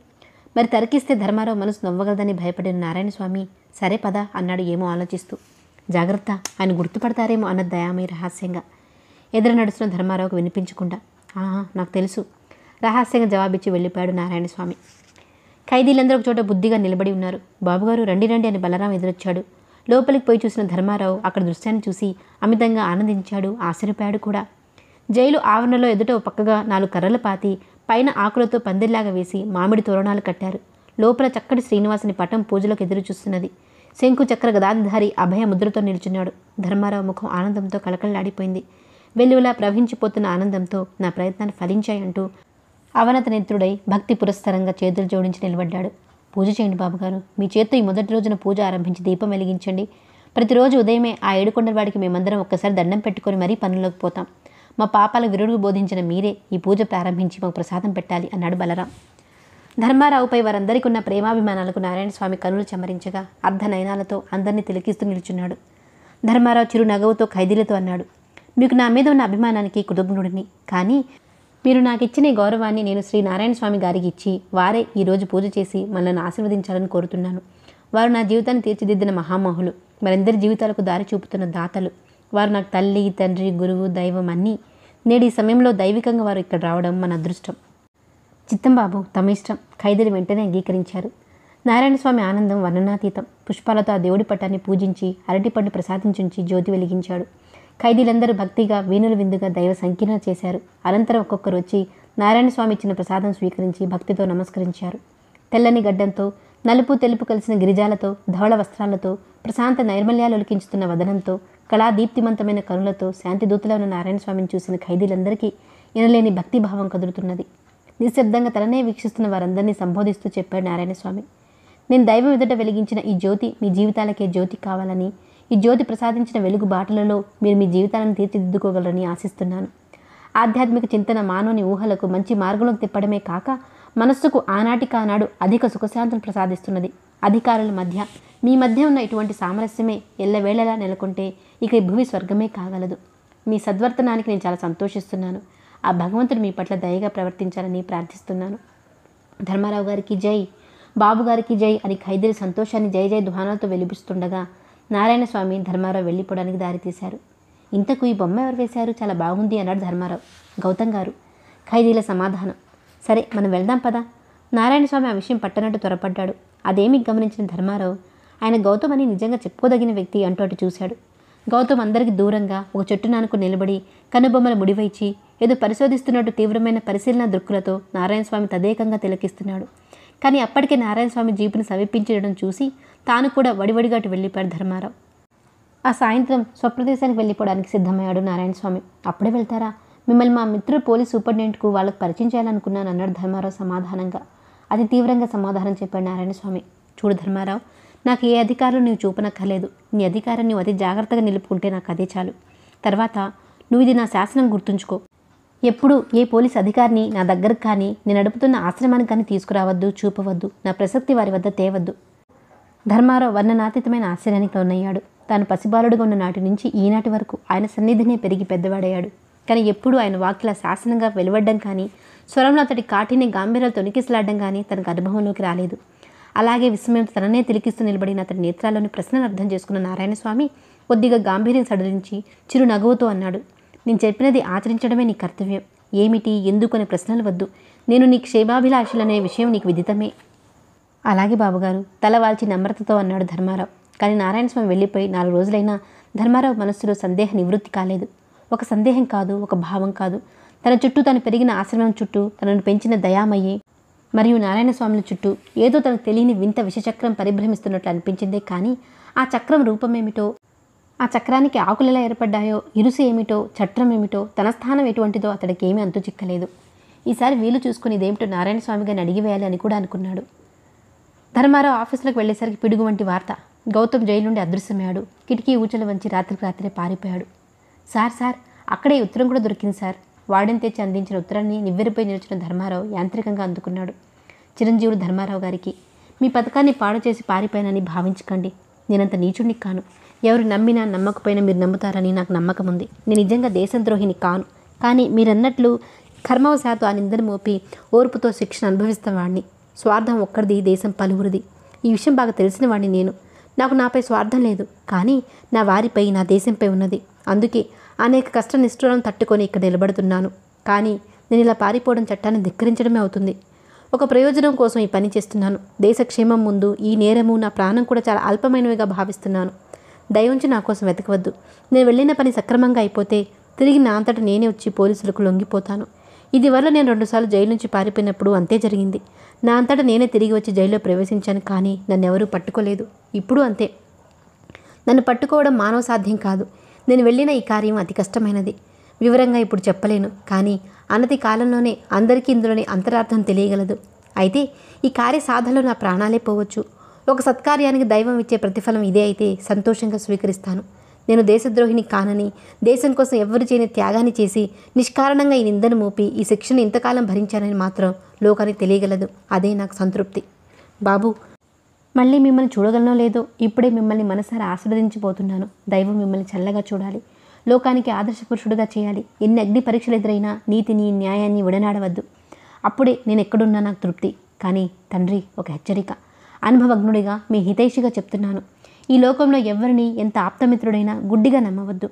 మరి తరికిస్తే ధర్మారావు మనసు నవ్వగలదని భయపడిన నారాయణ స్వామి సరే పద అన్నాడు ఏమో ఆలోచిస్తూ. జాగ్రత్త ఆయన గుర్తుపడతారేమో అన్నది దయామయ రహస్యంగా. ఎదురు నడుస్తున్న ధర్మారావుకు వినిపించకుండా ఆహా నాకు తెలుసు. రహస్యంగా జవాబిచ్చి వెళ్ళిపోయాడు నారాయణ స్వామి. ఖైదీలందరూ ఒక చోట బుద్ధిగా నిలబడి ఉన్నారు. బాబుగారు రండి రండి అని బలరాం ఎదురొచ్చాడు. లోపలికి పోయి చూసిన ధర్మారావు అక్కడ దృశ్యాన్ని చూసి అమితంగా ఆనందించాడు ఆశ్చర్యపోయాడు కూడా. జైలు ఆవరణలో ఎదుట పక్కగా నాలుగు కర్రలు పాతి పైన ఆకులతో పందిర్లాగా వేసి మామిడి తోరణాలు కట్టారు. లోపల చక్కటి శ్రీనివాసుని పటం పూజలకు ఎదురు చూస్తున్నది. శంకు చక్ర గదాధిధారి అభయ ముద్రతో నిల్చున్నాడు. ధర్మారావు ముఖం ఆనందంతో కళకళలాడిపోయింది. వెలువలా ప్రవహించిపోతున్న ఆనందంతో నా ప్రయత్నాన్ని ఫలించాయంటూ అవనత నేత్రుడై భక్తి పురస్సరంగా చేతులు జోడించి నిలబడ్డాడు. పూజ చేయండి బాబుగారు. మీ చేత్తో ఈ మొదటి రోజున పూజ ఆరంభించి దీపం వెలిగించండి. ప్రతిరోజు ఉదయమే ఆ ఏడుకొండల వాడికి మేమందరం ఒక్కసారి దండం పెట్టుకొని మరీ పనుల్లోకి పోతాం. మా పాపాల విరుడుగు బోధించిన మీరే ఈ పూజ ప్రారంభించి మాకు ప్రసాదం పెట్టాలి అన్నాడు బలరాం. ధర్మారావుపై వారందరికీ ఉన్న ప్రేమాభిమానాలకు నారాయణ స్వామి కనులు చెమరించగా అర్ధ నయనాలతో అందరినీ తిలకిస్తూ నిల్చున్నాడు. ధర్మారావు చిరు నగవుతో ఖైదీలతో అన్నాడు మీకు నా మీద ఉన్న అభిమానానికి కృతజ్ఞుడిని కానీ మీరు నాకు ఇచ్చిన ఈ గౌరవాన్ని నేను శ్రీ నారాయణ స్వామి గారికి ఇచ్చి వారే ఈరోజు పూజ చేసి మనల్ని ఆశీర్వదించాలని కోరుతున్నాను. వారు నా జీవితాన్ని తీర్చిదిద్దిన మహామహులు. మరందరి జీవితాలకు దారి చూపుతున్న దాతలు. వారు నాకు తల్లి తండ్రి గురువు దైవం అన్నీ. నేడు ఈ సమయంలో దైవికంగా వారు ఇక్కడ రావడం మన అదృష్టం. చిత్తంబాబు తమ ఇష్టం. ఖైదీలు వెంటనే అంగీకరించారు. నారాయణ స్వామి ఆనందం వర్ణనాతీతం. పుష్పాలతో ఆ దేవుడి పట్టాన్ని పూజించి అరటిపండు ప్రసాదించుంచి జ్యోతి వెలిగించాడు. ఖైదీలందరూ భక్తిగా వీణుల విందుగా దైవ సంకీర్ణ చేశారు. అనంతరం ఒక్కొక్కరు వచ్చి నారాయణ స్వామి ఇచ్చిన ప్రసాదం స్వీకరించి భక్తితో నమస్కరించారు. తెల్లని గడ్డంతో నలుపు తెలుపు కలిసిన గిరిజాలతో ధవళ వస్త్రాలతో ప్రశాంత నైర్మల్యాలు ఒలికించుతున్న వదనంతో కళా దీప్తిమంతమైన కనులతో శాంతిదూతలో ఉన్న నారాయణ స్వామిని చూసిన ఖైదీలందరికీ ఎనలేని భక్తిభావం కదులుతున్నది. నిశ్శబ్దంగా తననే వీక్షిస్తున్న వారందరినీ సంబోధిస్తూ చెప్పాడు నారాయణ స్వామి. నేను దైవం ఎదుట వెలిగించిన ఈ జ్యోతి మీ జీవితాలకే జ్యోతి కావాలని ఈ జ్యోతి ప్రసాదించిన వెలుగు బాటలలో మీరు మీ జీవితాలను తీర్చిదిద్దుకోగలరని ఆశిస్తున్నాను. ఆధ్యాత్మిక చింతన మానవుని ఊహలకు మంచి మార్గంలోకి తిప్పడమే కాక మనస్సుకు ఆనాటి కానాడు అధిక సుఖశాంతులు ప్రసాదిస్తున్నది. అధికారుల మధ్య మీ మధ్య ఉన్న ఇటువంటి సామరస్యమే ఎల్లవేళలా నెలకొంటే ఇక ఈ భూమి స్వర్గమే కాగలదు. మీ సద్వర్తనానికి నేను చాలా సంతోషిస్తున్నాను. ఆ భగవంతుడు మీ పట్ల దయగా ప్రవర్తించాలని ప్రార్థిస్తున్నాను. ధర్మారావు గారికి జై. బాబు గారికి జై అని ఖైదీల సంతోషాన్ని జై జై ధ్వానాలతో వెలిపిస్తుండగా నారాయణ స్వామి ధర్మారావు వెళ్ళిపోవడానికి దారితీశారు ఇంతకు ఈ బొమ్మ ఎవరు వేశారు? చాలా బాగుంది అన్నాడు ధర్మారావు. గౌతమ్ గారు. ఖైదీల సమాధానం. సరే మనం వెళ్దాం పదా. నారాయణ స్వామి ఆ విషయం పట్టనట్టు త్వరపడ్డాడు. అదేమి గమనించిన ధర్మారావు ఆయన గౌతమ్ అని నిజంగా చెప్పుకోదగిన వ్యక్తి అంటూ అటు చూశాడు. గౌతమ్ అందరికి దూరంగా ఒక చెట్టు నానుకు నిలబడి కనుబొమ్మల ముడివైచి ఏదో పరిశోధిస్తున్నట్టు తీవ్రమైన పరిశీలన దృక్కులతో నారాయణ స్వామి తదేకంగా తిలకిస్తున్నాడు. కానీ అప్పటికే నారాయణ స్వామి జీపును సమీపించడం చూసి తాను కూడా వడివడిగా అటు వెళ్ళిపోయాడు ధర్మారావు. ఆ సాయంత్రం స్వప్రదేశానికి వెళ్ళిపోవడానికి సిద్ధమయ్యాడు నారాయణ స్వామి. అప్పుడే వెళ్తారా? మిమ్మల్ని మా మిత్రుడు పోలీస్ సూపరింటెండెంట్కు వాళ్ళకి పరిచయం చేయాలనుకున్నాను అన్నాడు ధర్మారావు సమాధానంగా. అతి తీవ్రంగా సమాధానం చెప్పాడు నారాయణ స్వామి చూడు ధర్మారావు నాకు ఏ అధికారం నీవు చూపనక్కర్లేదు. నీ అధికారం నువ్వు అతి జాగ్రత్తగా నిలుపుకుంటే నాకు అదే చాలు. తర్వాత నువ్వు ఇది నా శాసనం గుర్తుంచుకో. ఎప్పుడు ఏ పోలీస్ అధికారిని నా దగ్గరకు కానీ నేను నడుపుతున్న ఆశ్రమానికి కానీ తీసుకురావద్దు చూపవద్దు. నా ప్రసక్తి వారి వద్ద తేవద్దు. ధర్మారావు వర్ణనాతీతమైన ఆశ్చర్యానికి లోనయ్యాడు. తాను పసిబాలుడుగా ఉన్న నాటి నుంచి ఈనాటి వరకు ఆయన సన్నిధినే పెరిగి పెద్దవాడయ్యాడు. కానీ ఎప్పుడూ ఆయన వాక్యల శాసనంగా వెలువడ్డం కానీ స్వరంలో అతడి కాఠిని గాంభీర్యాలు తొనికిసలాడడం కానీ తనకు అనుభవంలోకి రాలేదు. అలాగే విస్మయం తననే తిలికిస్తూ నిలబడిన అతడి నేత్రాల్లోని ప్రశ్నను అర్థం చేసుకున్న నారాయణ స్వామి కొద్దిగా గాంభీర్యం సడలించి చిరు నవ్వుతూ అన్నాడు నేను చెప్పినది ఆచరించడమే నీ కర్తవ్యం. ఏమిటి? ఎందుకు? అనే ప్రశ్నలు వద్దు. నేను నీ క్షేమాభిలాషులనే విషయం నీకు విదితమే. అలాగే బాబుగారు తల వాల్చి నమ్రతతో అన్నాడు ధర్మారావు. కానీ నారాయణస్వామి వెళ్ళిపోయి నాలుగు రోజులైనా ధర్మారావు మనస్సులో సందేహ నివృత్తి కాలేదు. ఒక సందేహం కాదు ఒక భావం కాదు. తన చుట్టూ తను పెరిగిన ఆశ్రమం చుట్టూ తనను పెంచిన దయామయ్యి మరియు నారాయణ స్వాముల చుట్టూ ఏదో తనకు తెలియని వింత విషచక్రం పరిభ్రమిస్తున్నట్లు అనిపించిందే కానీ ఆ చక్రం రూపమేమిటో ఆ చక్రానికి ఆకులు ఎలా ఏర్పడ్డాయో ఇరుసు ఏమిటో చట్రం ఏమిటో తన స్థానం ఎటువంటిదో అతడికి ఏమీ అంతు చిక్కలేదు. ఈసారి వీలు చూసుకుని ఇదేమిటో నారాయణ స్వామి గారిని అడిగివేయాలి అని కూడా అనుకున్నాడు. ధర్మారావు ఆఫీసులకు వెళ్ళేసరికి పిడుగు వంటి వార్త. గౌతమ్ జైలు నుండి అదృశ్యమయ్యాడు. కిటికీ ఊచలు వంచి రాత్రికి రాత్రే పారిపోయాడు. సార్ సార్ అక్కడే ఉత్తరం కూడా దొరికింది సార్. వాడిని తెచ్చి అందించిన ఉత్తరాన్ని నివ్వెరపై నిలిచిన ధర్మారావు యాంత్రికంగా అందుకున్నాడు. చిరంజీవుడు ధర్మారావు గారికి మీ పథకాన్ని పాడు చేసి పారిపోయానని భావించకండి. నేనంత నీచుడిని కాను. ఎవరు నమ్మినా నమ్మకపోయినా మీరు నమ్ముతారని నాకు నమ్మకం ఉంది. నేను నిజంగా దేశద్రోహిని కాను. కానీ మీరన్నట్లు కర్మవశాత్తు ఆ నిందను మోపి ఓర్పుతో శిక్షణ అనుభవిస్తున్న వాడిని స్వార్థం ఒక్కడిది దేశం పలువురిది. ఈ విషయం బాగా తెలిసిన వాడిని నేను. నాకు నాపై స్వార్థం లేదు. కానీ నా వారిపై నా దేశంపై ఉన్నది. అందుకే అనేక కష్ట నిష్ఠులను తట్టుకొని ఇక్కడ నిలబడుతున్నాను. కానీ నేను ఇలా పారిపోవడం చట్టాన్ని ధిక్కరించడమే అవుతుంది. ఒక ప్రయోజనం కోసం ఈ పని చేస్తున్నాను. దేశక్షేమం ముందు ఈ నేరము నా ప్రాణం కూడా చాలా అల్పమైనవిగా భావిస్తున్నాను. దయవుంచి నా కోసం వెతకవద్దు. నేను వెళ్ళిన పని సక్రమంగా అయిపోతే తిరిగి నా అంతటా నేనే వచ్చి పోలీసులకు లొంగిపోతాను. ఇది వల్ల నేను రెండుసార్లు జైలు నుంచి పారిపోయినప్పుడు అంతే జరిగింది. నా అంతటా నేనే తిరిగి వచ్చి జైల్లో ప్రవేశించాను కానీ నన్ను ఎవరూ పట్టుకోలేదు. ఇప్పుడు అంతే. నన్ను పట్టుకోవడం మానవ సాధ్యం కాదు. నేను వెళ్ళిన ఈ కార్యం అతి కష్టమైనది. వివరంగా ఇప్పుడు చెప్పలేను. కానీ అన్నతి కాలంలోనే అందరికీ ఇందులోని అంతరార్థం తెలియగలదు. అయితే ఈ కార్య సాధనలో నా ప్రాణాలే పోవచ్చు. ఒక సత్కార్యానికి దైవం ఇచ్చే ప్రతిఫలం ఇదే అయితే సంతోషంగా స్వీకరిస్తాను. నేను దేశద్రోహిని కానని దేశం కోసం ఎవ్వరు చేయని త్యాగాన్ని చేసి నిష్కారణంగా ఈ నిందను మోపి ఈ శిక్షను ఇంతకాలం భరించానని మాత్రం లోకానికి తెలియగలదు. అదే నాకు సంతృప్తి. బాబు మళ్ళీ మిమ్మల్ని చూడగలనో లేదో ఇప్పుడే మిమ్మల్ని మనసారా ఆస్వాదించిపోతున్నాను దైవం మిమ్మల్ని చల్లగా చూడాలి. లోకానికి ఆదర్శ పురుషుడుగా చేయాలి. ఎన్ని అగ్ని పరీక్షలు ఎదురైనా నీతిని న్యాయాన్ని విడనాడవద్దు. అప్పుడే నేను ఎక్కడున్నా నాకు తృప్తి. కానీ తండ్రి ఒక హెచ్చరిక. అనుభవజ్ఞుడిగా మీ హితైషిగా చెప్తున్నాను. ఈ లోకంలో ఎవరిని ఎంత ఆప్తమిత్రుడైనా గుడ్డిగా నమ్మవద్దు.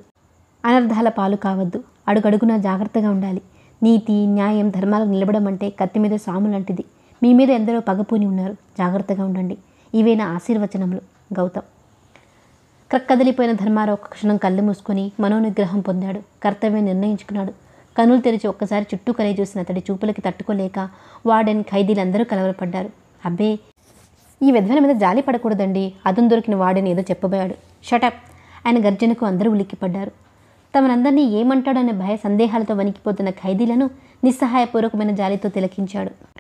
అనర్థాల పాలు కావద్దు. అడుగడుగునా జాగ్రత్తగా ఉండాలి. నీతి న్యాయం ధర్మాలకు నిలబడమంటే కత్తి మీద సాము లాంటిది. మీ మీద ఎందరో పగపూని ఉన్నారు. జాగ్రత్తగా ఉండండి. ఇవే నా ఆశీర్వచనములు? గౌతమ్. క్రక్కదిలిపోయిన ధర్మారావు ఒక క్షణం కళ్ళు మూసుకొని మనోనిగ్రహం పొందాడు. కర్తవ్యం నిర్ణయించుకున్నాడు. కనులు తెరిచి ఒక్కసారి చుట్టూ కలయి చూసిన అతడి చూపులకి తట్టుకోలేక వార్డెన్ ఖైదీలందరూ కలవరపడ్డారు. అబ్బే ఈ విధవల మీద జాలి పడకూడదండి. అదం దొరికిన వాడని ఏదో చెప్పబోయాడు. షటప్ ఆయన గర్జనకు అందరూ ఉలిక్కిపడ్డారు. తమనందరినీ ఏమంటాడనే భయ సందేహాలతో వణికిపోతున్న ఖైదీలను నిస్సహాయపూర్వకమైన జాలితో తిలకించాడు.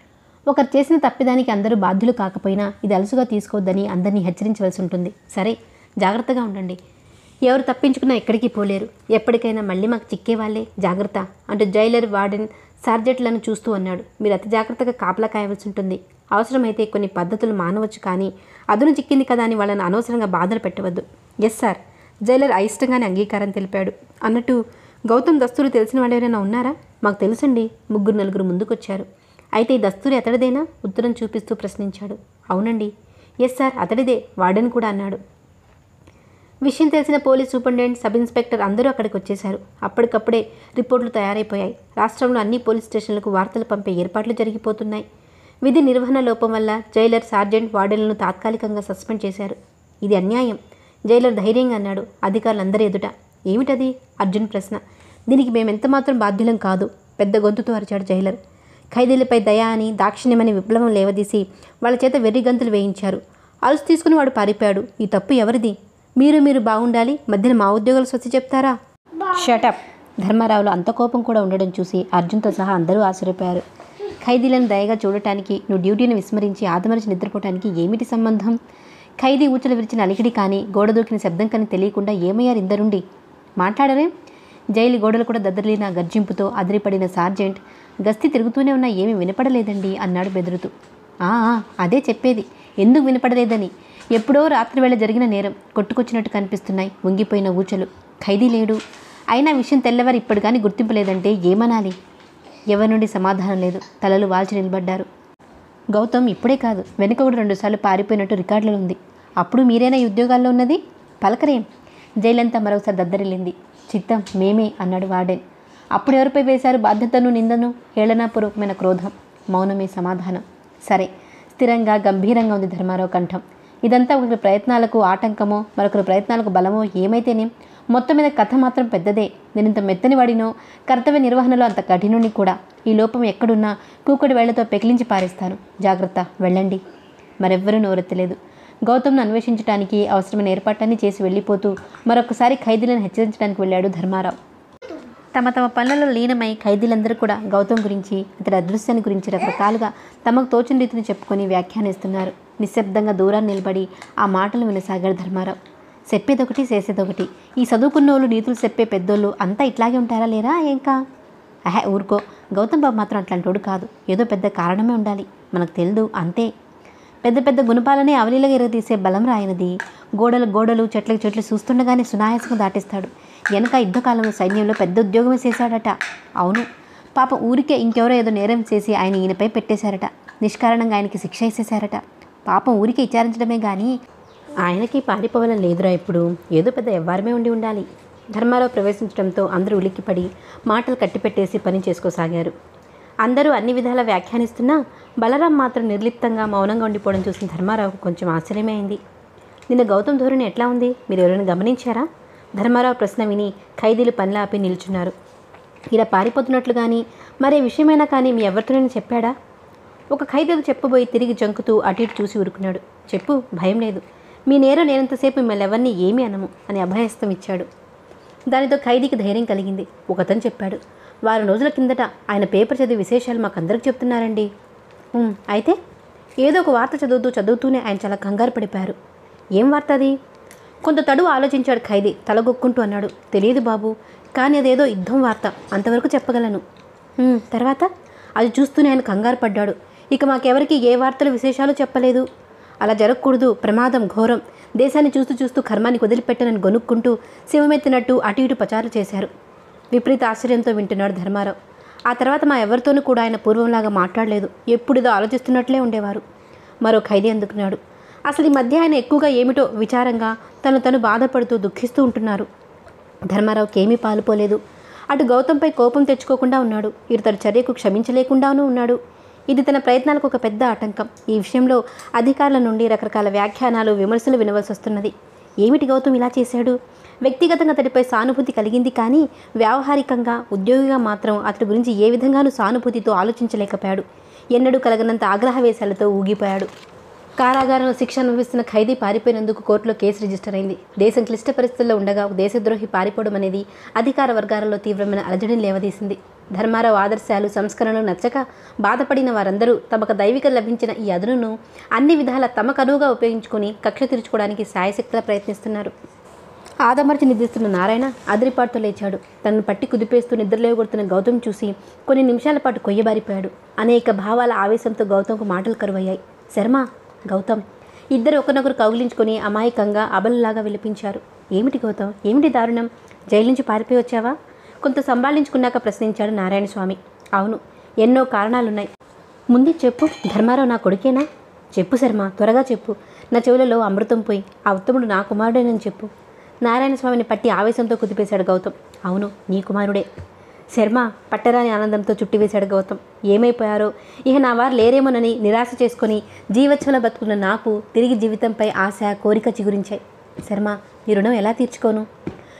ఒకరు చేసిన తప్పిదానికి అందరూ బాధ్యులు కాకపోయినా ఇది అలసుగా తీసుకోవద్దని అందరినీ హెచ్చరించవలసి ఉంటుంది. సరే జాగ్రత్తగా ఉండండి. ఎవరు తప్పించుకున్నా ఎక్కడికి పోలేరు. ఎప్పటికైనా మళ్ళీ మాకు చిక్కే వాళ్ళే. జాగ్రత్త అంటూ జైలర్ వార్డెన్ సార్జెట్లను చూస్తూ అన్నాడు మీరు అతి జాగ్రత్తగా కాపలా కాయవలసి ఉంటుంది. అవసరమైతే కొన్ని పద్ధతులు మానవచ్చు కానీ అదును చిక్కింది కదా అని వాళ్ళని అనవసరంగా బాధలు పెట్టవద్దు. ఎస్ సార్ జైలర్ అయిష్టంగానే అంగీకారం తెలిపాడు. అన్నట్టు గౌతమ్ దస్తులు తెలిసిన వాళ్ళు ఎవరైనా ఉన్నారా? మాకు తెలుసండి ముగ్గురు నలుగురు ముందుకొచ్చారు. అయితే ఈ దస్తూరి అతడిదేనా? ఉత్తరం చూపిస్తూ ప్రశ్నించాడు. అవునండి. Yes sir అతడిదే. వార్డెన్ కూడా అన్నాడు. విషయం తెలిసిన పోలీస్ సూపరింటెండెంట్ సబ్ ఇన్స్పెక్టర్ అందరూ అక్కడికి వచ్చేశారు అప్పటికప్పుడే రిపోర్టులు తయారైపోయాయి. రాష్ట్రంలో అన్ని పోలీస్ స్టేషన్లకు వార్తలు పంపే ఏర్పాట్లు జరిగిపోతున్నాయి. విధి నిర్వహణ లోపం వల్ల జైలర్ సార్జెంట్ వార్డెన్లను తాత్కాలికంగా సస్పెండ్ చేశారు. ఇది అన్యాయం. జైలర్ ధైర్యంగా అన్నాడు అధికారులందరి ఎదుట. ఏమిటది? అర్జున్ ప్రశ్న. దీనికి మేమెంత మాత్రం బాధ్యులం కాదు. పెద్ద గొంతుతో అరిచాడు జైలర్. ఖైదీలపై దయా అని దాక్షిణ్యమని విప్లవం లేవదీసి వాళ్ళ చేత వెర్రి గంతులు వేయించారు. అలుసు తీసుకుని వాడు పారిపోయాడు. ఈ తప్పు ఎవరిది? మీరు మీరు బాగుండాలి మధ్యన మా ఉద్యోగులు స్వచ్ఛ చెప్తారా? షటప్ ధర్మారావులో అంత కోపం కూడా ఉండడం చూసి అర్జున్తో సహా అందరూ ఆశ్చర్యపోయారు. ఖైదీలను దయగా చూడటానికి నువ్వు డ్యూటీని విస్మరించి ఆదమరిచి నిద్రపోవటానికి ఏమిటి సంబంధం? ఖైదీ ఊచలు విరిచిన అలికిడి కానీ గోడ దూకిన శబ్దం కానీ తెలియకుండా ఏమయ్యారు ఇందరుండి? మాట్లాడరే. జైలు గోడలు కూడా దద్దరిలిన గర్జింపుతో అదిరిపడిన సార్జెంట్ గస్తీ తిరుగుతూనే ఉన్నా ఏమీ వినపడలేదండి అన్నాడు బెదురుతూ. "ఆ, అదే చెప్పేది. ఎందుకు వినపడలేదని? ఎప్పుడో రాత్రి వేళ జరిగిన నేరం కొట్టుకొచ్చినట్టు కనిపిస్తున్నాయి. వంగిపోయిన ఊచలు. ఖైదీ లేడు. అయినా విషయం తెల్లవారు ఇప్పుడు కానీ గుర్తింపు లేదంటే ఏమనాలి? ఎవరి నుండి సమాధానం లేదు. తలలు వాల్చి నిలబడ్డారు. గౌతమ్ ఇప్పుడే కాదు. వెనుక కూడా రెండుసార్లు పారిపోయినట్టు రికార్డులో ఉంది. అప్పుడు మీరేనా ఈ ఉద్యోగాల్లో ఉన్నది? పలకరేం? జైలంతా మరొకసారి దద్దరిల్లింది. చిత్తం మేమే అన్నాడు వార్డెన్. అప్పుడు ఎవరిపై వేశారు బాధ్యతను నిందను? హేళనాపూర్వకమైన క్రోధం మౌనమే సమాధానం. సరే స్థిరంగా గంభీరంగా ఉంది ధర్మారావు కంఠం. ఇదంతా ఒకరి ప్రయత్నాలకు ఆటంకమో మరొకరి ప్రయత్నాలకు బలమో ఏమైతేనే? మొత్తం మీద కథ మాత్రం పెద్దదే. నేను ఇంత మెత్తని వాడినో కర్తవ్య నిర్వహణలో అంత కఠినుని కూడా. ఈ లోపం ఎక్కడున్నా కూకుడి వేళ్ళతో పెకిలించి పారేస్తాను. జాగ్రత్త వెళ్ళండి. మరెవ్వరూ నోరెత్తలేదు. గౌతమ్ను అన్వేషించడానికి అవసరమైన ఏర్పాట్లన్నీ చేసి వెళ్ళిపోతూ మరొకసారి ఖైదీలను హెచ్చరించడానికి వెళ్ళాడు ధర్మారావు. తమ తమ పనులలో లీనమై ఖైదీలందరూ కూడా గౌతమ్ గురించి అతడి అదృశ్యాన్ని గురించి రకరకాలుగా తమకు తోచిన రీతిని చెప్పుకొని వ్యాఖ్యానిస్తున్నారు. నిశ్శబ్దంగా దూరాన్ని నిలబడి ఆ మాటలు వినసాగాడు ధర్మారావు చెప్పేదొకటి చేసేదొకటి. ఈ చదువుకున్నోళ్ళు నీతులు చెప్పే పెద్దోళ్ళు అంతా ఇట్లాగే ఉంటారా లేరా ఏంకా? అహే ఊరుకో. గౌతమ్ బాబు మాత్రం అట్లాంటోడు కాదు. ఏదో పెద్ద కారణమే ఉండాలి. మనకు తెలియదు అంతే. పెద్ద పెద్ద గుణపాలనే అవలీలగా ఎరగదీసే బలం రాయనది. గోడలు గోడలు చెట్లకు చెట్లు చూస్తుండగానే సునాయాసంగా దాటిస్తాడు. వెనక యుద్ధకాలంలో సైన్యంలో పెద్ద ఉద్యోగమే చేశాడట. అవును. పాప ఊరికే ఇంకెవరో ఏదో నేరం చేసి ఆయన ఈయనపై పెట్టేశారట. నిష్కారణంగా ఆయనకి శిక్ష వేసేశారట పాపం ఊరికే విచారించడమే కానీ ఆయనకి పారిపోవాలని లేదురా ఇప్పుడు. ఏదో పెద్ద ఎవ్వారమే ఉండి ఉండాలి. ధర్మారావు ప్రవేశించడంతో అందరూ ఉలిక్కిపడి మాటలు కట్టిపెట్టేసి పని చేసుకోసాగారు. అందరూ అన్ని విధాలా వ్యాఖ్యానిస్తున్నా బలరాం మాత్రం నిర్లిప్తంగా మౌనంగా ఉండిపోవడం చూసిన ధర్మారావుకు కొంచెం ఆశ్చర్యమే అయింది. నిన్న గౌతమ్ ధోరణి ఎట్లా ఉంది? మీరు ఎవరైనా గమనించారా? ధర్మారావు ప్రశ్న విని ఖైదీలు పనిలాపి నిల్చున్నారు. ఇలా పారిపోతున్నట్లు కానీ మరే విషయమైనా కానీ మీ ఎవరితోనైనా చెప్పాడా? ఒక ఖైదీలు చెప్పబోయి తిరిగి జంకుతూ అటు ఇటు చూసి ఉరుకున్నాడు. చెప్పు భయం లేదు. మీ నేరం నేనంతసేపు మిమ్మల్ని ఎవరిని ఏమీ అనము అని అభయస్తం ఇచ్చాడు. దానితో ఖైదీకి ధైర్యం కలిగింది. ఒకతను చెప్పాడు వారం రోజుల కిందట ఆయన పేపర్ చదివి విశేషాలు మాకందరికి చెప్తున్నారండి. అయితే? ఏదో ఒక వార్త చదువుతూ చదువుతూనే ఆయన చాలా కంగారు పడిపోయారు. ఏం వార్త అది? కొంత తడువు ఆలోచించాడు ఖైదీ. తలగొక్కుంటూ అన్నాడు. తెలియదు బాబు కానీ అదేదో యుద్ధం వార్త. అంతవరకు చెప్పగలను. తర్వాత? అది చూస్తూనే ఆయన కంగారు పడ్డాడు. ఇక మాకెవరికి ఏ వార్తలు విశేషాలు చెప్పలేదు? అలా జరగకూడదు. ప్రమాదం ఘోరం. దేశాన్ని చూస్తూ చూస్తూ కర్మాన్ని వదిలిపెట్టనని గొనుక్కుంటూ శివమెత్తినట్టు అటు ఇటు పచారు చేశారు. విపరీత ఆశ్చర్యంతో వింటున్నాడు ధర్మారావు. ఆ తర్వాత మా ఎవరితోనూ కూడా ఆయన పూర్వంలాగా మాట్లాడలేదు. ఎప్పుడిదో ఆలోచిస్తున్నట్లే ఉండేవారు. మరో ఖైదీ అందుకున్నాడు. అసలు ఈ మధ్య ఆయన ఎక్కువగా ఏమిటో విచారంగా తను తను బాధపడుతూ దుఃఖిస్తూ ఉంటున్నారు. ధర్మారావుకి ఏమీ పాలుపోలేదు. అటు గౌతంపై కోపం తెచ్చుకోకుండా ఉన్నాడు. ఇతడి చర్యకు క్షమించలేకుండానూ ఉన్నాడు. ఇది తన ప్రయత్నాలకు ఒక పెద్ద ఆటంకం. ఈ విషయంలో అధికారుల నుండి రకరకాల వ్యాఖ్యానాలు విమర్శలు వినవలసి వస్తున్నది. ఏమిటి గౌతమ్ ఇలా చేశాడు? వ్యక్తిగతంగా అతడిపై సానుభూతి కలిగింది కానీ వ్యావహారికంగా ఉద్యోగిగా మాత్రం అతడి గురించి ఏ విధంగానూ సానుభూతితో ఆలోచించలేకపోయాడు. ఎన్నడూ కలగనంత ఆగ్రహవేశాలతో ఊగిపోయాడు. కారాగారంలో శిక్ష అనుభవిస్తున్న ఖైదీ పారిపోయినందుకు కోర్టులో కేసు రిజిస్టర్ అయింది. దేశం క్లిష్ట పరిస్థితుల్లో ఉండగా దేశద్రోహి పారిపోవడం అనేది అధికార వర్గాలలో తీవ్రమైన అలజడిని లేవదీసింది. ధర్మారావు ఆదర్శాలు సంస్కరణలు నచ్చక బాధపడిన వారందరూ తమకు దైవిక లభించిన ఈ అదునును అన్ని విధాల తమ అనువుగా ఉపయోగించుకొని కక్ష తీర్చుకోవడానికి సాయశక్తిగా ప్రయత్నిస్తున్నారు. ఆదమర్చి నిద్రిస్తున్న నారాయణ అదిరిపాటుతో లేచాడు. తనను పట్టి కుదిపేస్తూ నిద్రలేవగొడుతున్న గౌతమ్ చూసి కొన్ని నిమిషాల పాటు కొయ్యబారిపోయాడు. అనేక భావాల ఆవేశంతో గౌతమ్కు మాటలు కరువయ్యాయి. శర్మ గౌతమ్. ఇద్దరు ఒకరినొకరు కౌగిలించుకొని అమాయకంగా అబలలాగా విలిపించారు. ఏమిటి గౌతమ్? ఏమిటి దారుణం? జైలు నుంచి పారిపోయి వచ్చావా? కొంత సంభాళించుకున్నాక ప్రశ్నించాడు నారాయణ స్వామి అవును ఎన్నో కారణాలున్నాయి. ముందు చెప్పు ధర్మారావు నా కొడుకేనా? చెప్పు శర్మ త్వరగా చెప్పు. నా చెవులలో అమృతం పోయి ఆ ఉత్తముడు నా కుమారుడేనని చెప్పు. నారాయణ స్వామిని పట్టి ఆవేశంతో కుదిపేశాడు గౌతమ్. అవును నీ కుమారుడే. శర్మ పట్టరాని ఆనందంతో చుట్టివేశాడు గౌతమ్. ఏమైపోయారో? ఇక నా వారు లేరేమోనని నిరాశ చేసుకొని జీవచ్ఛల బతుకున్న నాకు తిరిగి జీవితంపై ఆశ కోరిక చిగురించాయి. శర్మ నీ రుణం ఎలా తీర్చుకోను?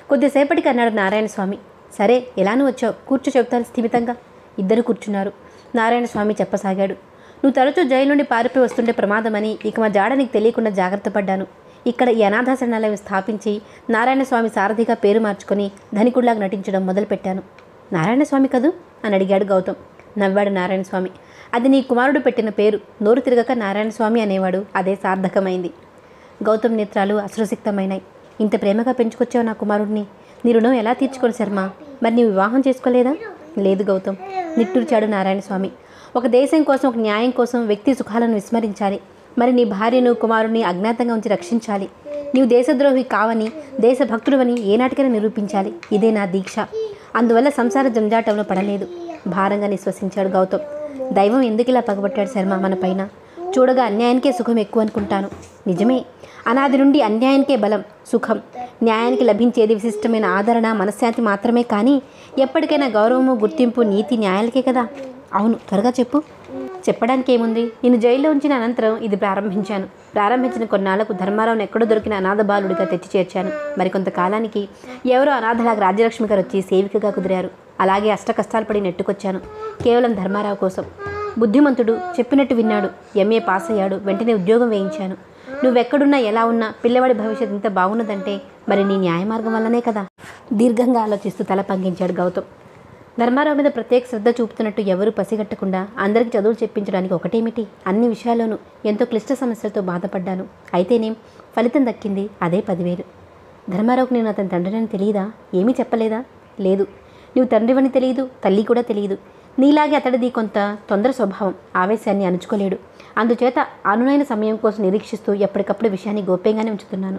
కొద్దిసేపటికి అన్నాడు నారాయణ స్వామి సరే ఎలానూ వచ్చావు? కూర్చో చెబుతాను స్థిమితంగా. ఇద్దరు కూర్చున్నారు. నారాయణ స్వామి చెప్పసాగాడు. నువ్వు తరచూ జైలు నుండి పారిపోయి వస్తుంటే ప్రమాదమని ఇక మా జాడ నీకు తెలియకుండా జాగ్రత్త పడ్డాను. ఇక్కడ ఈ అనాథాశరణాలయం స్థాపించి నారాయణ స్వామి సారథిగా పేరు మార్చుకొని ధనికుడిలాగా నటించడం మొదలుపెట్టాను. నారాయణ స్వామి కదూ? అని అడిగాడు గౌతమ్. నవ్వాడు నారాయణ స్వామి. అది నీ కుమారుడు పెట్టిన పేరు. నోరు తిరగక నారాయణ స్వామి అనేవాడు. అదే సార్థకమైంది. గౌతమ్ నేత్రాలు అశ్రుసిక్తమైనాయి. ఇంత ప్రేమగా పెంచుకొచ్చావు నా కుమారుడిని. నీ రుణం ఎలా తీర్చుకోను శర్మ? మరి నీవు వివాహం చేసుకోలేదా? లేదు గౌతమ్. నిట్టూర్చాడు నారాయణ స్వామి. ఒక దేశం కోసం ఒక న్యాయం కోసం వ్యక్తి సుఖాలను విస్మరించాలి. మరి నీ భార్యను కుమారుని అజ్ఞాతంగా ఉంచి రక్షించాలి. నీవు దేశద్రోహి కావని దేశభక్తుడవని ఏనాటికైనా నిరూపించాలి. ఇదే నా దీక్ష. అందువల్ల సంసార జంజాటంలో పడలేదు. భారంగా నిశ్వసించాడు గౌతమ్. దైవం ఎందుకు ఇలా పగబట్టాడు శర్మ మన పైన? చూడగా అన్యాయానికే సుఖం ఎక్కువ అనుకుంటాను. నిజమే. అనాది నుండి అన్యాయానికే బలం సుఖం. న్యాయానికి లభించేది విశిష్టమైన ఆదరణ మనశ్శాంతి మాత్రమే కానీ ఎప్పటికైనా గౌరవము గుర్తింపు నీతి న్యాయాలకే కదా? అవును. త్వరగా చెప్పు. చెప్పడానికి ఏముంది నేను జైల్లో ఉంచిన అనంతరం ఇది ప్రారంభించాను. ప్రారంభించిన కొన్నాళ్ళకు ధర్మారావును ఎక్కడో దొరికిన అనాథ బాలుడిగా తెచ్చి చేర్చాను. మరికొంతకాలానికి ఎవరో అనాథలాగా రాజ్యలక్ష్మి గారు వచ్చి సేవికగా కుదిరారు. అలాగే అష్ట కష్టాలు పడి నెట్టుకొచ్చాను. కేవలం ధర్మారావు కోసం. బుద్ధిమంతుడు చెప్పినట్టు విన్నాడు. ఎంఏ పాస్ అయ్యాడు. వెంటనే ఉద్యోగం వేయించాను. నువ్వెక్కడున్నా ఎలా ఉన్నా పిల్లవాడి భవిష్యత్ ఇంత బాగున్నదంటే మరి నీ న్యాయ మార్గం వల్లనే కదా? దీర్ఘంగా ఆలోచిస్తూ తల పంగించాడు గౌతమ్. ధర్మారావు మీద ప్రత్యేక శ్రద్ధ చూపుతున్నట్టు ఎవరూ పసిగట్టకుండా అందరికీ చదువులు చెప్పించడానికి ఒకటేమిటి? అన్ని విషయాల్లోనూ ఎంతో క్లిష్ట సమస్యలతో బాధపడ్డాను. అయితేనేం? ఫలితం దక్కింది అదే పదివేలు. ధర్మారావుకు నేను అతని తండ్రిని తెలియదా ఏమీ చెప్పలేదా? లేదు. నువ్వు తండ్రివని తెలియదు తల్లి కూడా తెలియదు నీలాగే అతడిది కొంత తొందర స్వభావం ఆవేశాన్ని అణుచుకోలేడు. అందుచేత అనునైన సమయం కోసం నిరీక్షిస్తూ ఎప్పటికప్పుడు విషయాన్ని గోప్యంగానే ఉంచుతున్నాను.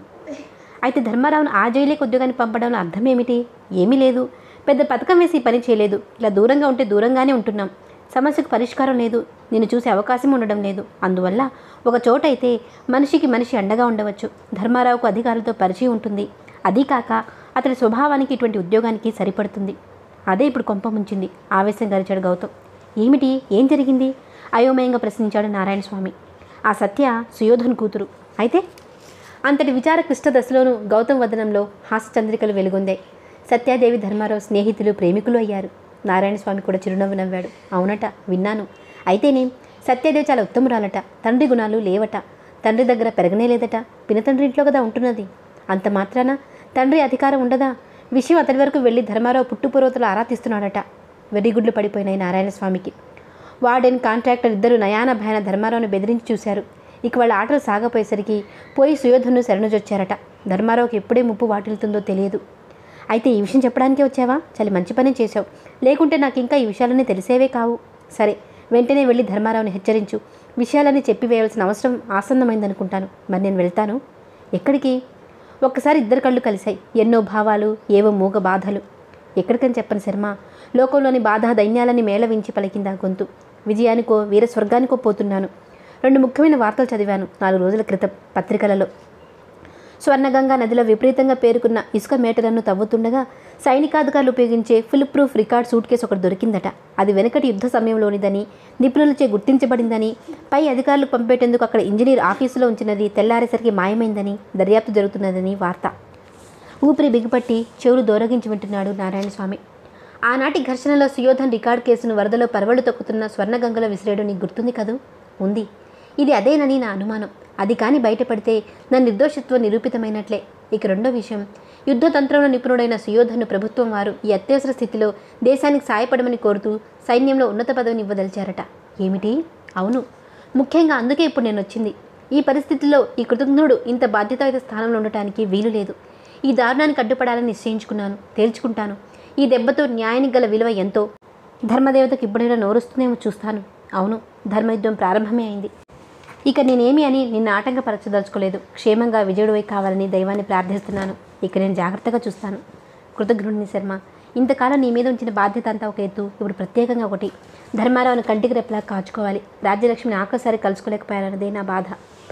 అయితే ధర్మారావును ఆ జైలే ఉద్యోగాన్ని పంపడంలో అర్థం ఏమిటి ఏమీ లేదు. పెద్ద పథకం వేసి పని చేయలేదు. ఇలా దూరంగా ఉంటే దూరంగానే ఉంటున్నాం. సమస్యకు పరిష్కారం లేదు. నేను చూసే అవకాశం ఉండడం లేదు. అందువల్ల ఒక చోట అయితే మనిషికి మనిషి అండగా ఉండవచ్చు. ధర్మారావుకు అధికారులతో పరిచయం ఉంటుంది. అదీ కాక అతడి స్వభావానికి ఇటువంటి ఉద్యోగానికి సరిపడుతుంది. అదే ఇప్పుడు కొంప ముంచింది. ఆవేశం గరిచాడు గౌతమ్. ఏమిటి? ఏం జరిగింది? అయోమయంగా ప్రశ్నించాడు నారాయణ స్వామి ఆ సత్య సుయోధన్ కూతురు. అయితే? అంతటి విచార క్లిష్ట దశలోనూ గౌతమ్ వదనంలో హాస్యచంద్రికలు వెలుగొందాయి. సత్యాదేవి ధర్మారావు స్నేహితులు ప్రేమికులు అయ్యారు. నారాయణ స్వామి కూడా చిరునవ్వు నవ్వాడు. అవునట విన్నాను. అయితేనే సత్యాదేవి చాలా ఉత్తమురాలట తండ్రి గుణాలు లేవట తండ్రి దగ్గర పెరగనే లేదట పినతండ్రి ఇంట్లో కదా ఉంటున్నది. అంత మాత్రాన తండ్రి అధికారం ఉండదా? విషయం అతడి వరకు వెళ్ళి ధర్మారావు పుట్టుపూర్వతలు ఆరాధిస్తున్నాడట. వెర్రిగుడ్లు పడిపోయినాయి నారాయణ స్వామికి వార్డెన్ కాంట్రాక్టర్ ఇద్దరు నయాన భయాన ధర్మారావును బెదిరించి చూశారు. ఇక వాళ్ళ ఆటలు సాగపోయేసరికి పోయి సుయోధను శరణుజొచ్చారట. ధర్మారావుకి ఎప్పుడే ముప్పు వాటిల్తుందో తెలియదు. అయితే ఈ విషయం చెప్పడానికే వచ్చావా? చాలా మంచి పని చేశావు. లేకుంటే నాకు ఇంకా ఈ విషయాలన్నీ తెలిసేవే కావు. సరే వెంటనే వెళ్ళి ధర్మారావుని హెచ్చరించు. విషయాలన్నీ చెప్పివేయవలసిన అవసరం ఆసన్నమైందనుకుంటాను. మరి నేను వెళ్తాను? ఎక్కడికి? ఒక్కసారి ఇద్దరు కళ్ళు కలిశాయి. ఎన్నో భావాలు ఏవో మూగ బాధలు. ఎక్కడికని చెప్పను శర్మ. లోకంలోని బాధ దైన్యాలని మేళవించి పలికింది ఆ గొంతు. విజయానికో వీర స్వర్గానికో పోతున్నాను. రెండు ముఖ్యమైన వార్తలు చదివాను నాలుగు రోజుల క్రితం పత్రికలలో. స్వర్ణగంగా నదిలో విపరీతంగా పేరుకున్న ఇసుక మేటలను తవ్వుతుండగా సైనికాధికారులు ఉపయోగించే full proof record suitcase ఒకటి దొరికిందట. అది వెనకటి యుద్ధ సమయంలోనిదని నిపుణులచే గుర్తించబడిందని పై అధికారులు పంపేటందుకు అక్కడ ఇంజనీర్ ఆఫీసులో ఉంచినది తెల్లారేసరికి మాయమైందని దర్యాప్తు జరుగుతున్నదని వార్త. ఊపిరి బిగుపట్టి చెవులు దూరగించి వింటున్నాడు నారాయణ స్వామి ఆనాటి ఘర్షణలో సుయోధన్ రికార్డ్ కేసును వరదలో పరవళ్ళు తొక్కుతున్న స్వర్ణగంగలో విసిరేడు నీకు గుర్తుంది కదూ? ఉంది. ఇది అదేనని నా అనుమానం. అది కాని బయటపడితే నా నిర్దోషిత్వం నిరూపితమైనట్లే. ఇక రెండో విషయం. యుద్ధతంత్రంలో నిపుణుడైన సుయోధను ప్రభుత్వం వారు ఈ అత్యవసర స్థితిలో దేశానికి సాయపడమని కోరుతూ సైన్యంలో ఉన్నత పదవిని ఇవ్వదలిచారట. ఏమిటి? అవును. ముఖ్యంగా అందుకే ఇప్పుడు నేను వచ్చింది. ఈ పరిస్థితిలో ఈ కృతజ్ఞుడు ఇంత బాధ్యతాయుత స్థానంలో ఉండటానికి వీలు లేదు ఈ దారుణానికి అడ్డుపడాలని నిశ్చయించుకున్నాను తేల్చుకుంటాను. ఈ దెబ్బతో న్యాయానికి గల విలువ ఎంతో. ధర్మదేవతకు ఇప్పుడైనా నోరుస్తుందేమో చూస్తాను. అవును ధర్మయుద్ధం ప్రారంభమే అయింది. ఇక నేనేమి అని నిన్ను ఆటంకపరచదలుచుకోలేదు. క్షేమంగా విజయుడివై కావాలని దైవాన్ని ప్రార్థిస్తున్నాను. ఇక నేను జాగ్రత్తగా చూస్తాను. కృతజ్ఞుడిని శర్మ. ఇంతకాలం నీ మీద ఉంచిన బాధ్యత అంతా ఒక ఎత్తు ఇప్పుడు ప్రత్యేకంగా ఒకటి. ధర్మారావుని కంటికి రెప్పలా కాచుకోవాలి. రాజ్యలక్ష్మిని ఆఖరిసారి కలుసుకోలేకపోయానన్నదే నా బాధ.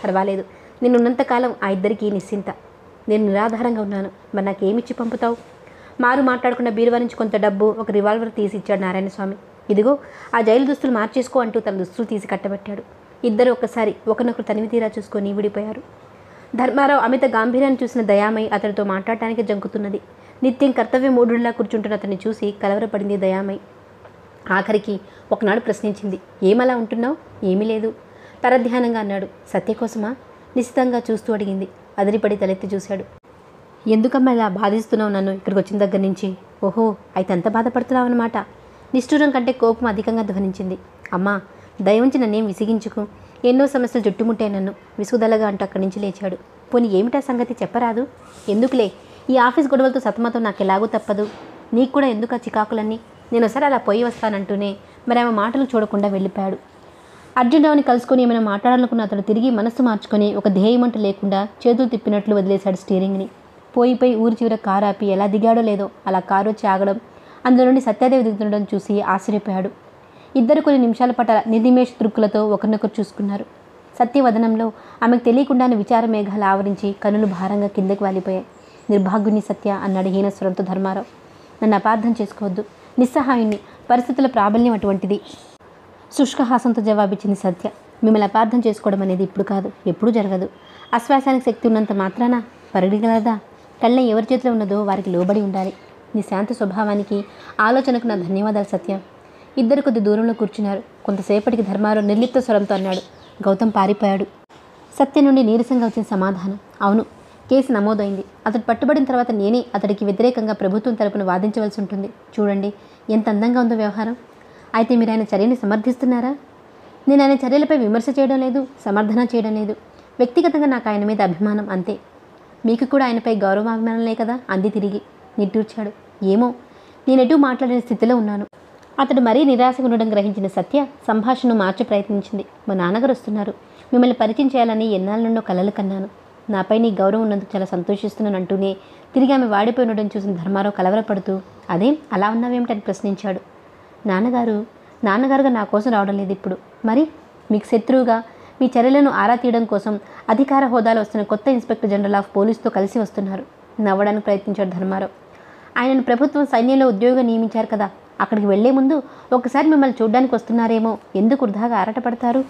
పర్వాలేదు. నేను ఉన్నంతకాలం ఆ ఇద్దరికీ నిశ్చింత. నేను నిరాధారంగా ఉన్నాను. మరి నాకేమిచ్చి పంపుతావు? మారు మాట్లాడుకున్న బీరువా నుంచి కొంత డబ్బు ఒక రివాల్వర్ తీసి ఇచ్చాడు నారాయణస్వామి. ఇదిగో ఆ జైలు దుస్తులు మార్చేసుకో అంటూ తన దుస్తులు తీసి కట్టబెట్టాడు. ఇద్దరు ఒక్కసారి ఒకరినొకరు తనివి తీరా చూసుకొని విడిపోయారు. ధర్మారావు అమిత గాంభీర్యాన్ని చూసిన దయామై అతనితో మాట్లాడటానికి జంకుతున్నది. నిత్యం కర్తవ్య మూడులా కూర్చుంటున్న అతన్ని చూసి కలవరపడింది దయామై ఆఖరికి ఒకనాడు ప్రశ్నించింది ఏమలా ఉంటున్నావు? ఏమీ లేదు. పరధ్యానంగా అన్నాడు సత్య కోసమా? నిశ్చితంగా చూస్తూ అడిగింది అదిరిపడి తలెత్తి చూశాడు. ఎందుకమ్మా ఇలా బాధిస్తున్నావు నన్ను ఇక్కడికి వచ్చిన దగ్గర నుంచి? ఓహో అయితే అంత బాధపడుతున్నావు అనమాట నిష్ఠూరం కంటే కోపం అధికంగా ధ్వనించింది అమ్మా దయవుంచి నన్నేం విసిగించుకు? ఎన్నో సమస్యలు చుట్టుముట్టాయి నన్ను. విసుగుదలగా అంటూ అక్కడి నుంచి లేచాడు. పోనీ ఏమిటా సంగతి? చెప్పరాదు. ఎందుకులే? ఈ ఆఫీస్ గొడవలతో సతమతం నాకు ఎలాగూ తప్పదు. నీకు కూడా ఎందుకు ఆ చికాకులన్నీ? నేను ఒకసారి అలా పోయి వస్తానంటూనే మరి ఆమె మాటలు చూడకుండా వెళ్ళిపోయాడు. అర్జునరావుని కలుసుకొని ఏమైనా మాట్లాడాలనుకున్న అతడు తిరిగి మనస్సు మార్చుకొని ఒక ధ్యేయమంటూ లేకుండా చేతులు తిప్పినట్లు వదిలేశాడు స్టీరింగ్ని. పోయిపోయి ఊరి చివర కారు ఆపి ఎలా దిగాడో లేదో అలా కారు వచ్చి ఆగడం అందులో నుండి సత్యాదేవి దిగుతుండడం చూసి ఆశ్చర్యపోయాడు. ఇద్దరు కొన్ని నిమిషాల పాటు నిర్నిమేష దృక్కులతో ఒకరినొకరు చూసుకున్నారు. సత్యవదనంలో ఆమెకు తెలియకుండానే విచార మేఘాలు ఆవరించి కనులు భారంగా కిందకి వాలిపోయాయి. నిర్భాగ్యుని సత్య అన్నాడు హీనస్వరంతో ధర్మారావు. నన్ను అపార్థం చేసుకోవద్దు. నిస్సహాయుణ్ణి. పరిస్థితుల ప్రాబల్యం అటువంటిది. శుష్కహాసంతో జవాబిచ్చింది సత్య. మిమ్మల్ని అపార్థం చేసుకోవడం అనేది ఇప్పుడు కాదు. ఎప్పుడూ జరగదు. అశ్వాసానికి శక్తి ఉన్నంత మాత్రాన పరిగలదా కళ్ళ ఎవరి చేతిలో ఉన్నదో వారికి లోబడి ఉండాలి. నీ శాంత స్వభావానికి ఆలోచనకు నా ధన్యవాదాలు సత్య. ఇద్దరు కొద్ది దూరంలో కూర్చున్నారు. కొంతసేపటికి ధర్మారావు నిర్లిప్త స్వరంతో అన్నాడు గౌతమ్ పారిపోయాడు. సత్య నుండి నీరసంగా వచ్చిన సమాధానం అవును కేసు నమోదైంది. అతడు పట్టుబడిన తర్వాత నేనే అతడికి వ్యతిరేకంగా ప్రభుత్వం తరపున వాదించవలసి ఉంటుంది. చూడండి ఎంత అందంగా ఉందో వ్యవహారం. అయితే మీరు ఆయన చర్యని సమర్థిస్తున్నారా? నేను ఆయన చర్యలపై విమర్శ చేయడం లేదు సమర్థన చేయడం లేదు. వ్యక్తిగతంగా నాకు ఆయన మీద అభిమానం అంతే. మీకు కూడా ఆయనపై గౌరవాభిమానంలే కదా? అంది తిరిగి. నిట్టూర్చాడు. ఏమో నేనెటూ మాట్లాడిన స్థితిలో ఉన్నాను. అతడు మరీ నిరాశగా ఉండడం గ్రహించిన సత్య సంభాషణను మార్చి ప్రయత్నించింది. మా నాన్నగారు వస్తున్నారు. మిమ్మల్ని పరిచయం చేయాలని ఎన్నాళ్ళ నుండో కలలు కన్నాను. నాపై నీ గౌరవం ఉన్నందుకు చాలా సంతోషిస్తున్నాను అంటూనే తిరిగి ఆమె వాడిపోయి ఉండడం చూసిన ధర్మారావు కలవరపడుతూ అదేం అలా ఉన్నావేమిటని ప్రశ్నించాడు. నాన్నగారు నాన్నగారుగా నా కోసం రావడం లేదు ఇప్పుడు. మరి మీకు శత్రువుగా మీ చర్యలను ఆరా తీయడం కోసం అధికార హోదాలో వస్తున్న కొత్త ఇన్స్పెక్టర్ జనరల్ ఆఫ్ పోలీసుతో కలిసి వస్తున్నారు. నవ్వడానికి ప్రయత్నించాడు ధర్మారావు. ఆయనను ప్రభుత్వం సైన్యంలో ఉద్యోగం నియమించారు కదా అక్కడికి వెళ్ళే ముందు ఒకసారి మిమ్మల్ని చూడ్డానికి వస్తున్నారేమో. ఎందుకు వృధాగా ఆరాటపడతారు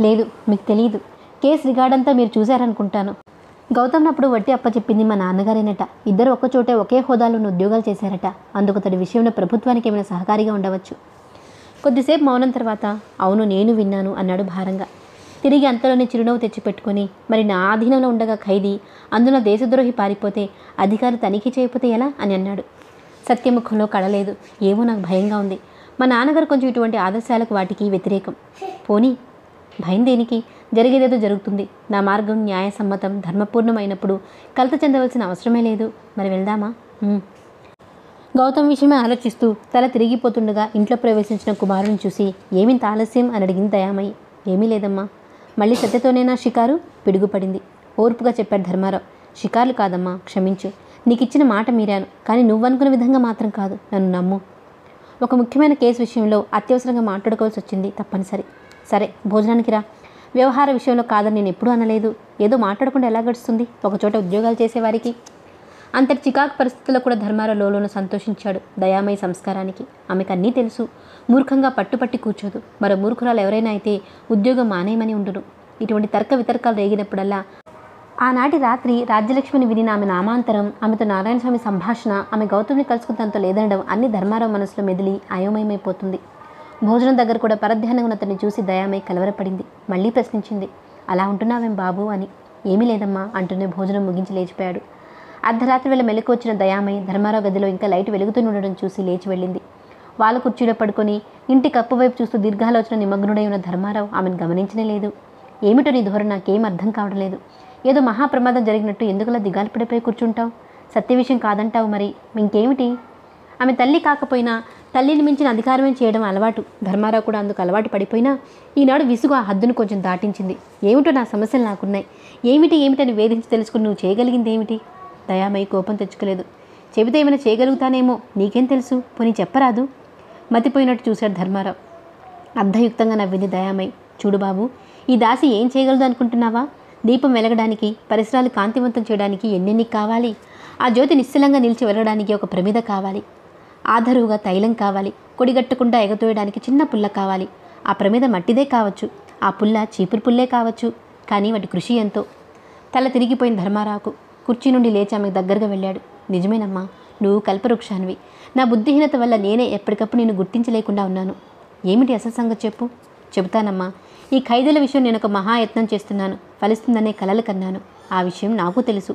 లేదు మీకు తెలియదు కేసు రిగార్డంతా మీరు చూశారనుకుంటాను. గౌతమ్నప్పుడు వట్టి వడ్డీ అప్పచెప్పింది మా నాన్నగారేనట. ఇద్దరు ఒక్కచోటే ఒకే హోదాలో ఉన్న ఉద్యోగాలు చేశారట. అందుకు అతడి విషయంలో ప్రభుత్వానికి ఏమైనా సహకారిగా ఉండవచ్చు. కొద్దిసేపు మౌనం తర్వాత అవును నేను విన్నాను అన్నాడు భారంగా. తిరిగి అంతలోనే చిరునవ్వు తెచ్చిపెట్టుకొని మరి నా ఆధీనంలో ఉండగా ఖైదీ అందున దేశద్రోహి పారిపోతే అధికారులు తనిఖీ చేయకపోతే ఎలా? అని అన్నాడు. సత్యముఖంలో కడలేదు ఏమో నాకు భయంగా ఉంది. మా నాన్నగారు కొంచెం ఇటువంటి ఆదర్శాలకు వాటికి వ్యతిరేకం. పోనీ భయం దేనికి? జరిగేదేదో జరుగుతుంది. నా మార్గం న్యాయసమ్మతం ధర్మపూర్ణమైనప్పుడు కలత చెందవలసిన అవసరమే లేదు. మరి వెళ్దామా? గౌతమ్ విషయమే ఆలోచిస్తూ తల తిరిగిపోతుండగా ఇంట్లో ప్రవేశించిన కుమారుని చూసి ఏమింత ఆలస్యం? అని అడిగింది దయామయ్య ఏమీ లేదమ్మా. మళ్ళీ సత్యతోనేనా షికారు? పిడుగుపడింది. ఓర్పుగా చెప్పాడు ధర్మారావు. షికార్లు కాదమ్మా. క్షమించు. నీకు ఇచ్చిన మాట మీరాను కానీ నువ్వనుకున్న విధంగా మాత్రం కాదు నన్ను నమ్ము. ఒక ముఖ్యమైన కేసు విషయంలో అత్యవసరంగా మాట్లాడుకోవాల్సి వచ్చింది తప్పనిసరి. సరే భోజనానికి రా. వ్యవహార విషయంలో కాదని నేను ఎప్పుడూ అనలేదు. ఏదో మాట్లాడకుండా ఎలా గడుస్తుంది? ఒకచోట ఉద్యోగాలు చేసేవారికి అంతటి చికాకు పరిస్థితుల్లో కూడా ధర్మారావు లోలోన సంతోషించాడు దయామయ సంస్కారానికి. ఆమెకు అన్నీ తెలుసు. మూర్ఖంగా పట్టుపట్టి కూర్చోదు. మరో మూర్ఖురాలు ఎవరైనా అయితే ఉద్యోగం మానేయమని ఉండును. ఇటువంటి తర్క వితర్కాలు రేగినప్పుడల్లా ఆనాటి రాత్రి రాజ్యలక్ష్మిని విని ఆమె నామాంతరం ఆమెతో నారాయణ స్వామి సంభాషణ ఆమె గౌతమ్ని కలుసుకున్నంత లేదనడం అన్ని ధర్మారావు మనసులో మెదిలి అయోమయమైపోతుంది. భోజనం దగ్గర కూడా పరధ్యానంగా ఉన్న అతన్ని చూసి దయామై కలవరపడింది. మళ్ళీ ప్రశ్నించింది అలా ఉంటున్నావేం బాబు అని. ఏమీ లేదమ్మా అంటూనే భోజనం ముగించి లేచిపోయాడు. అర్ధరాత్రి వేళ మెలకు వచ్చిన దయామై ధర్మారావు గదిలో ఇంకా లైట్ వెలుగుతూనే ఉండడం చూసి లేచి వెళ్ళింది. వాళ్ళ కుర్చీలో పడుకొని ఇంటి కప్పు వైపు చూస్తూ దీర్ఘాలోచన నిమగ్నుడై ఉన్న ధర్మారావు ఆమెను గమనించనే లేదు. ఏమిటో నీ ధోరణి నాకేం అర్థం కావడం లేదు. ఏదో మహాప్రమాదం జరిగినట్టు ఎందుకలా దిగాలు పడిపోయి కూర్చుంటావు? సత్య విషయం కాదంటావు మరి. ఇంకేమిటి? ఆమె తల్లి కాకపోయినా తల్లిని మించిన అధికారమే చేయడం అలవాటు. ధర్మారావు కూడా అందుకు అలవాటు పడిపోయినా ఈనాడు విసుగు ఆ హద్దును కొంచెం దాటించింది. ఏమిటో నా సమస్యలు నాకున్నాయి. ఏమిటి ఏమిటని వేధించి తెలుసుకుని నువ్వు చేయగలిగింది ఏమిటి దయామయ్య కోపం తెచ్చుకోలేదు. చెబితే ఏమైనా చేయగలుగుతానేమో నీకేం తెలుసు? పోనీ చెప్పరాదు. మతిపోయినట్టు చూశాడు ధర్మారావు. అర్ధయుక్తంగా నవ్వింది దయామయ్య చూడు బాబు ఈ దాసి ఏం చేయగలదు అనుకుంటున్నావా? దీపం వెలగడానికి పరిసరాలు కాంతివంతం చేయడానికి ఎన్నెన్ని కావాలి? ఆ జ్యోతి నిశ్చలంగా నిలిచి వెలగడానికి ఒక ప్రమిద కావాలి. ఆధరువుగా తైలం కావాలి. కొడిగట్టకుండా ఎగతోయడానికి చిన్న పుల్ల కావాలి. ఆ ప్రమిద మట్టిదే కావచ్చు. ఆ పుల్ల చీపురు పుల్లే కావచ్చు. కానీ వాటి కృషి ఎంతో. తల తిరిగిపోయిన ధర్మారావుకు కుర్చీ నుండి లేచి ఆమెకు దగ్గరగా వెళ్ళాడు. నిజమేనమ్మా నువ్వు కల్పవృక్షానివి. నా బుద్ధిహీనత వల్ల నేనే ఎప్పటికప్పుడు నేను గుర్తించలేకుండా ఉన్నాను. ఏమిటి అసలు సంగతి చెప్పు? చెబుతానమ్మా ఈ ఖైదీల విషయం నేను ఒక మహాయత్నం చేస్తున్నాను. ఫలిస్తుందనే కలలు కన్నాను. ఆ విషయం నాకు తెలుసు.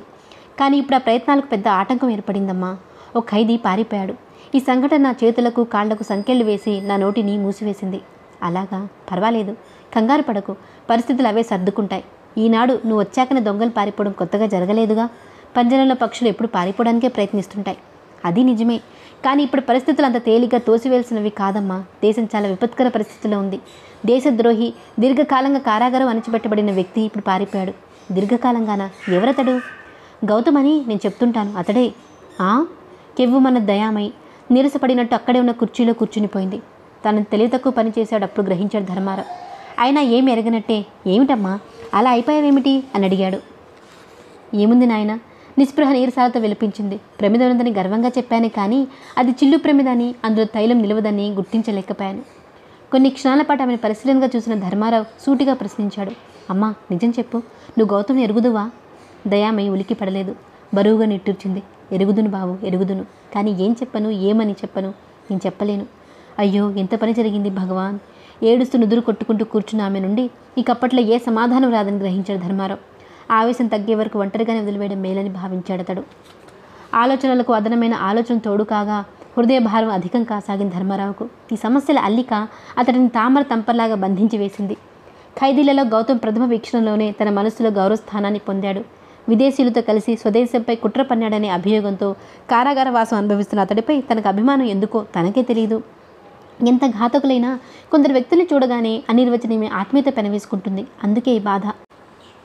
కానీ ఇప్పుడు ఆ ప్రయత్నాలకు పెద్ద ఆటంకం ఏర్పడిందమ్మా. ఓ ఖైదీ పారిపోయాడు. ఈ సంఘటన నా చేతులకు కాళ్ళకు సంకెళ్ళు వేసి నా నోటిని మూసివేసింది. అలాగా? పర్వాలేదు. కంగారు పడకు. పరిస్థితులు అవే సర్దుకుంటాయి. ఈనాడు నువ్వు వచ్చాకనే దొంగలు పారిపోవడం కొత్తగా జరగలేదుగా? పంజరంలో పక్షులు ఎప్పుడు పారిపోవడానికే ప్రయత్నిస్తుంటాయి. అది నిజమే. కానీ ఇప్పుడు పరిస్థితులు అంత తేలిగ్గా తోసివేల్సినవి కాదమ్మా. దేశం చాలా విపత్కర పరిస్థితిలో ఉంది. దేశద్రోహి దీర్ఘకాలంగా కారాగారం అణచిపెట్టబడిన వ్యక్తి ఇప్పుడు పారిపోయాడు. దీర్ఘకాలంగానా? ఎవరతడు? గౌతమ్ అని నేను చెప్తుంటాను. అతడే. ఆ? కెవ్వుమన్న దయామై నీరసపడినట్టు అక్కడే ఉన్న కుర్చీలో కూర్చునిపోయింది తను తెలివి తక్కువ పనిచేశాడు అప్పుడు గ్రహించాడు ధర్మారావు. అయినా ఏమి ఎరగనట్టే? ఏమిటమ్మా? అలా అయిపోయావేమిటి? అని అడిగాడు. ఏముంది నాయన? నిస్పృహ నీరసాలతో విలపించింది. ప్రమిదనుందని గర్వంగా చెప్పాను కానీ అది చిల్లు ప్రమిదని అందులో తైలం నిలవదని గుర్తించలేకపోయాను. కొన్ని క్షణాల పాటు ఆమెను పరిశీలనగా చూసిన ధర్మారావు సూటిగా ప్రశ్నించాడు. అమ్మా నిజం చెప్పు. నువ్వు గౌతమ్ ఎరుగుదువా? దయామయ్య ఉలికి పడలేదు. బరువుగా నిట్టూర్చింది. ఎరుగుదును బాబు ఎరుగుదును. కానీ ఏం చెప్పను ఏమని చెప్పను? నేను చెప్పలేను. అయ్యో ఎంత పని జరిగింది భగవాన్? ఏడుస్తూ నుదురు కొట్టుకుంటూ కూర్చున్న ఆమె నుండి ఇకప్పట్లో ఏ సమాధానం రాదని గ్రహించాడు ధర్మారావు. ఆవేశం తగ్గే వరకు ఒంటరిగానే వదిలివేయడం మేలని భావించాడు అతడు. ఆలోచనలకు అదనమైన ఆలోచన తోడు కాగా హృదయ భారం అధికం కాసాగింది ధర్మారావుకు. ఈ సమస్యల అల్లిక అతడిని తామర తంపర్లాగా బంధించి వేసింది. ఖైదీలలో గౌతమ్ ప్రథమ వీక్షణలోనే తన మనసులో గౌరవస్థానాన్ని పొందాడు. విదేశీయులతో కలిసి స్వదేశంపై కుట్ర పన్నాడనే అభియోగంతో కారాగార వాసం అనుభవిస్తున్న అతడిపై తనకు అభిమానం ఎందుకో తనకే తెలియదు ఎంత ఘాతకులైనా కొందరు వ్యక్తుల్ని చూడగానే అనిర్వచనీయమే ఆత్మీయత పెనవేసుకుంటుంది. అందుకే ఈ బాధ.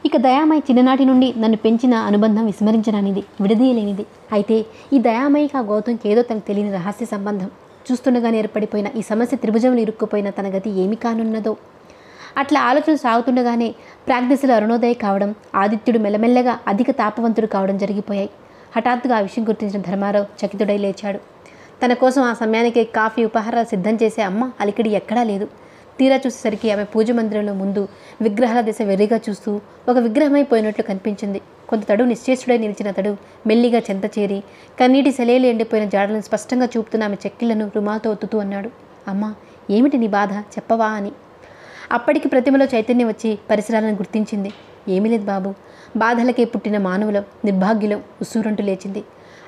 ఇక దయామయ్య చిన్ననాటి నుండి నన్ను పెంచిన అనుబంధం విస్మరించడానిది విడదీయలేనిది. అయితే ఈ దయామయ్యకి ఆ గౌతమ్కి ఏదో తనకు తెలియని రహస్య సంబంధం. చూస్తుండగానే ఏర్పడిపోయిన ఈ సమస్య త్రిభుజంలో ఇరుక్కుపోయిన తన గతి ఏమి కానున్నదో. అట్లా ఆలోచనలు సాగుతుండగానే ప్రాగ్దశలు అరుణోదయ కావడం ఆదిత్యుడు మెల్లమెల్లగా అధిక తాపవంతుడు కావడం జరిగిపోయాయి. హఠాత్తుగా ఆ విషయం గుర్తించిన ధర్మారావు చకితుడై లేచాడు. తన కోసం ఆ సమయానికి కాఫీ ఉపహారాలు సిద్ధం చేసే అమ్మ అలికిడి ఎక్కడా లేదు. తీరా చూసేసరికి ఆమె పూజ మందిరంలో ముందు విగ్రహాల దిశ వెర్రిగా చూస్తూ ఒక విగ్రహమైపోయినట్లు కనిపించింది. కొంత తడు నిశ్చేష్టుడై నిలిచిన తడు మెల్లిగా చెంత చేరి కన్నీటి సెలేలు ఎండిపోయిన జాడలను స్పష్టంగా చూపుతున్న ఆమె చెక్కిళ్ళను రుమాలతో ఒత్తుతూ అన్నాడు. అమ్మా ఏమిటి నీ బాధ? చెప్పవా? అని. అప్పటికి ప్రతిమలో చైతన్యం వచ్చి పరిసరాలను గుర్తించింది. ఏమీ లేదు బాబు. బాధలకే పుట్టిన మానవులం నిర్భాగ్యులం ఉస్సూరంటూ లేచింది.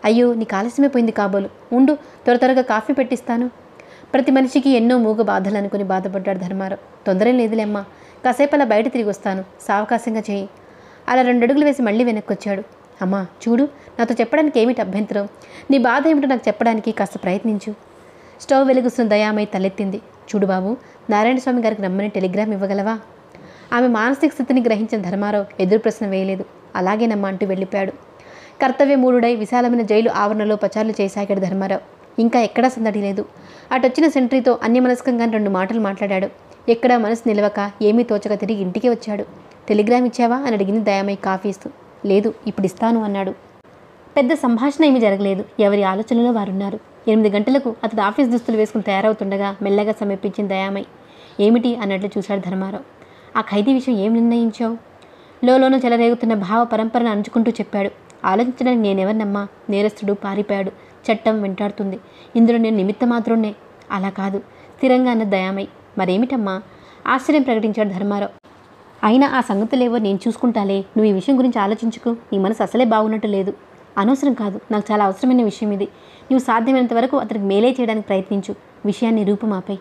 అయ్యో నీకు ఆలస్యమైపోయింది కాబోలు. ఉండు త్వర త్వరగా కాఫీ పెట్టిస్తాను. ప్రతి మనిషికి ఎన్నో మూగ బాధలు అనుకుని బాధపడ్డాడు ధర్మారావు. తొందరేం లేదులేమ్మా కాసేపు అలా బయట తిరిగి వస్తాను. సావకాశంగా చేయి. అలా రెండు అడుగులు వేసి మళ్ళీ వెనక్కొచ్చాడు. అమ్మా చూడు నాతో చెప్పడానికి ఏమిటి అభ్యంతరం? నీ బాధ ఏమిటో నాకు చెప్పడానికి కాస్త ప్రయత్నించు. స్టవ్ వెలుగుస్తున్న దయామై తలెత్తింది. చూడు బాబు నారాయణ స్వామి గారికి రమ్మని టెలిగ్రామ్ ఇవ్వగలవా? ఆమె మానసిక స్థితిని గ్రహించిన ధర్మారావు ఎదురు ప్రశ్న వేయలేదు. అలాగేనమ్మా అంటూ వెళ్ళిపోయాడు. కర్తవ్యమూఢుడై విశాలమైన జైలు ఆవరణలో పచారులు చేసాగాడు ధర్మారావు. ఇంకా ఎక్కడా సందడి లేదు. అటొచ్చిన సెంట్రీతో అన్యమనస్కంగా రెండు మాటలు మాట్లాడాడు. ఎక్కడా మనసు నిలవక ఏమీ తోచక తిరిగి ఇంటికి వచ్చాడు. టెలిగ్రామ్ ఇచ్చావా? అని అడిగింది దయామై కాఫీ ఇస్తూ. లేదు ఇప్పుడు ఇస్తాను అన్నాడు. పెద్ద సంభాషణ ఏమీ జరగలేదు. ఎవరి ఆలోచనలో వారున్నారు. ఎనిమిది గంటలకు అతడు ఆఫీస్ దుస్తులు వేసుకుని తయారవుతుండగా మెల్లగా సమీపించింది దయామై ఏమిటి? అన్నట్లు చూశాడు ధర్మారావు. ఆ ఖైదీ విషయం ఏం నిర్ణయించావు? లోలోన చెలరేగుతున్న భావ పరంపరను అంచుకుంటూ చెప్పాడు. ఆలోచించడానికి నేనెవరినమ్మా? నేరస్తుడు పారిపోయాడు. చట్టం వెంటాడుతుంది. ఇందులో నేను నిమిత్త మాత్రమే. అలా కాదు. స్థిరంగా అన్న దయామై మరేమిటమ్మా? ఆశ్చర్యం ప్రకటించాడు ధర్మారావు. అయినా ఆ సంగతులేవో నేను చూసుకుంటాలే. నువ్వు ఈ విషయం గురించి ఆలోచించుకు. నీ మనసు అసలే బాగున్నట్టు లేదు. అనవసరం కాదు. నాకు చాలా అవసరమైన విషయం ఇది. నువ్వు సాధ్యమైనంత వరకు అతనికి మేలే చేయడానికి ప్రయత్నించు. విషయాన్ని రూపమాపై.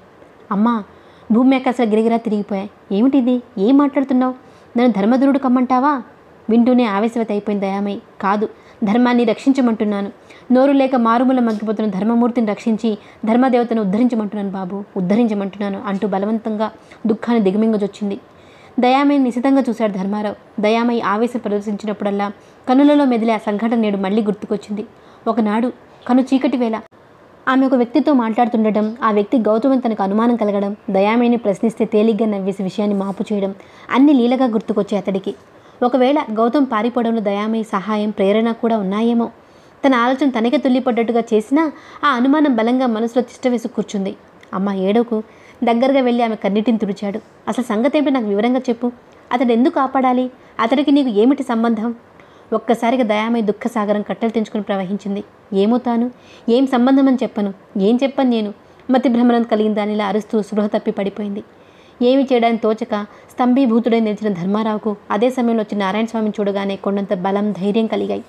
అమ్మా! భూమి ఆకాశాలు గిరిగిరా తిరిగిపోయాయి. ఏమిటిది? ఏం మాట్లాడుతున్నావు? నన్ను ధర్మధురుడు కమ్మంటావా? వింటూనే ఆవేశవత అయిపోయింది దయామై కాదు. ధర్మాన్ని రక్షించమంటున్నాను. నోరు లేక మారుమూల మగ్గిపోతున్న ధర్మమూర్తిని రక్షించి ధర్మదేవతను ఉద్ధరించమంటున్నాను బాబు ఉద్ధరించమంటున్నాను అంటూ బలవంతంగా దుఃఖాన్ని దిగమింగజొచ్చింది. దయామయ్య నిశితంగా చూశాడు ధర్మారావు. దయామయ్య ఆవేశం ప్రదర్శించినప్పుడల్లా కనులలో మెదిలే ఆ సంఘటన నేడు మళ్ళీ గుర్తుకొచ్చింది. ఒకనాడు కను చీకటి వేళ ఆమె ఒక వ్యక్తితో మాట్లాడుతుండటం ఆ వ్యక్తి గౌతమని తనకు అనుమానం కలగడం దయామయ్యని ప్రశ్నిస్తే తేలిగ్గా నవ్వేసి విషయాన్ని మాపు చేయడం అన్ని లీలగా గుర్తుకొచ్చాయి అతడికి. ఒకవేళ గౌతమ్ పారిపోవడంలో దయామయ్య సహాయం ప్రేరణ కూడా ఉన్నాయేమో. తన ఆలోచన తనకే తుల్లిపడ్డట్టుగా చేసినా ఆ అనుమానం బలంగా మనసులో తిష్టవేసి కూర్చుంది. అమ్మ ఏడోకు దగ్గరగా వెళ్ళి ఆమె కన్నిటిని తుడిచాడు. అసలు సంగతి ఏమిటి నాకు వివరంగా చెప్పు. అతడు ఎందుకు కాపాడాలి? అతడికి నీకు ఏమిటి సంబంధం? ఒక్కసారిగా దయామై దుఃఖసాగరం కట్టెలు తెంచుకుని ప్రవహించింది. ఏమో తాను? ఏం సంబంధం అని చెప్పను. ఏం చెప్పను నేను? మతి భ్రమణం కలిగిన దానిలా అరుస్తూ స్పృహ తప్పి పడిపోయింది. ఏమి చేయడానికి తోచక స్తంభీభూతుడై నిలిచిన ధర్మారావుకు అదే సమయంలో వచ్చి నారాయణ స్వామిని చూడగానే కొండంత బలం ధైర్యం కలిగాయి.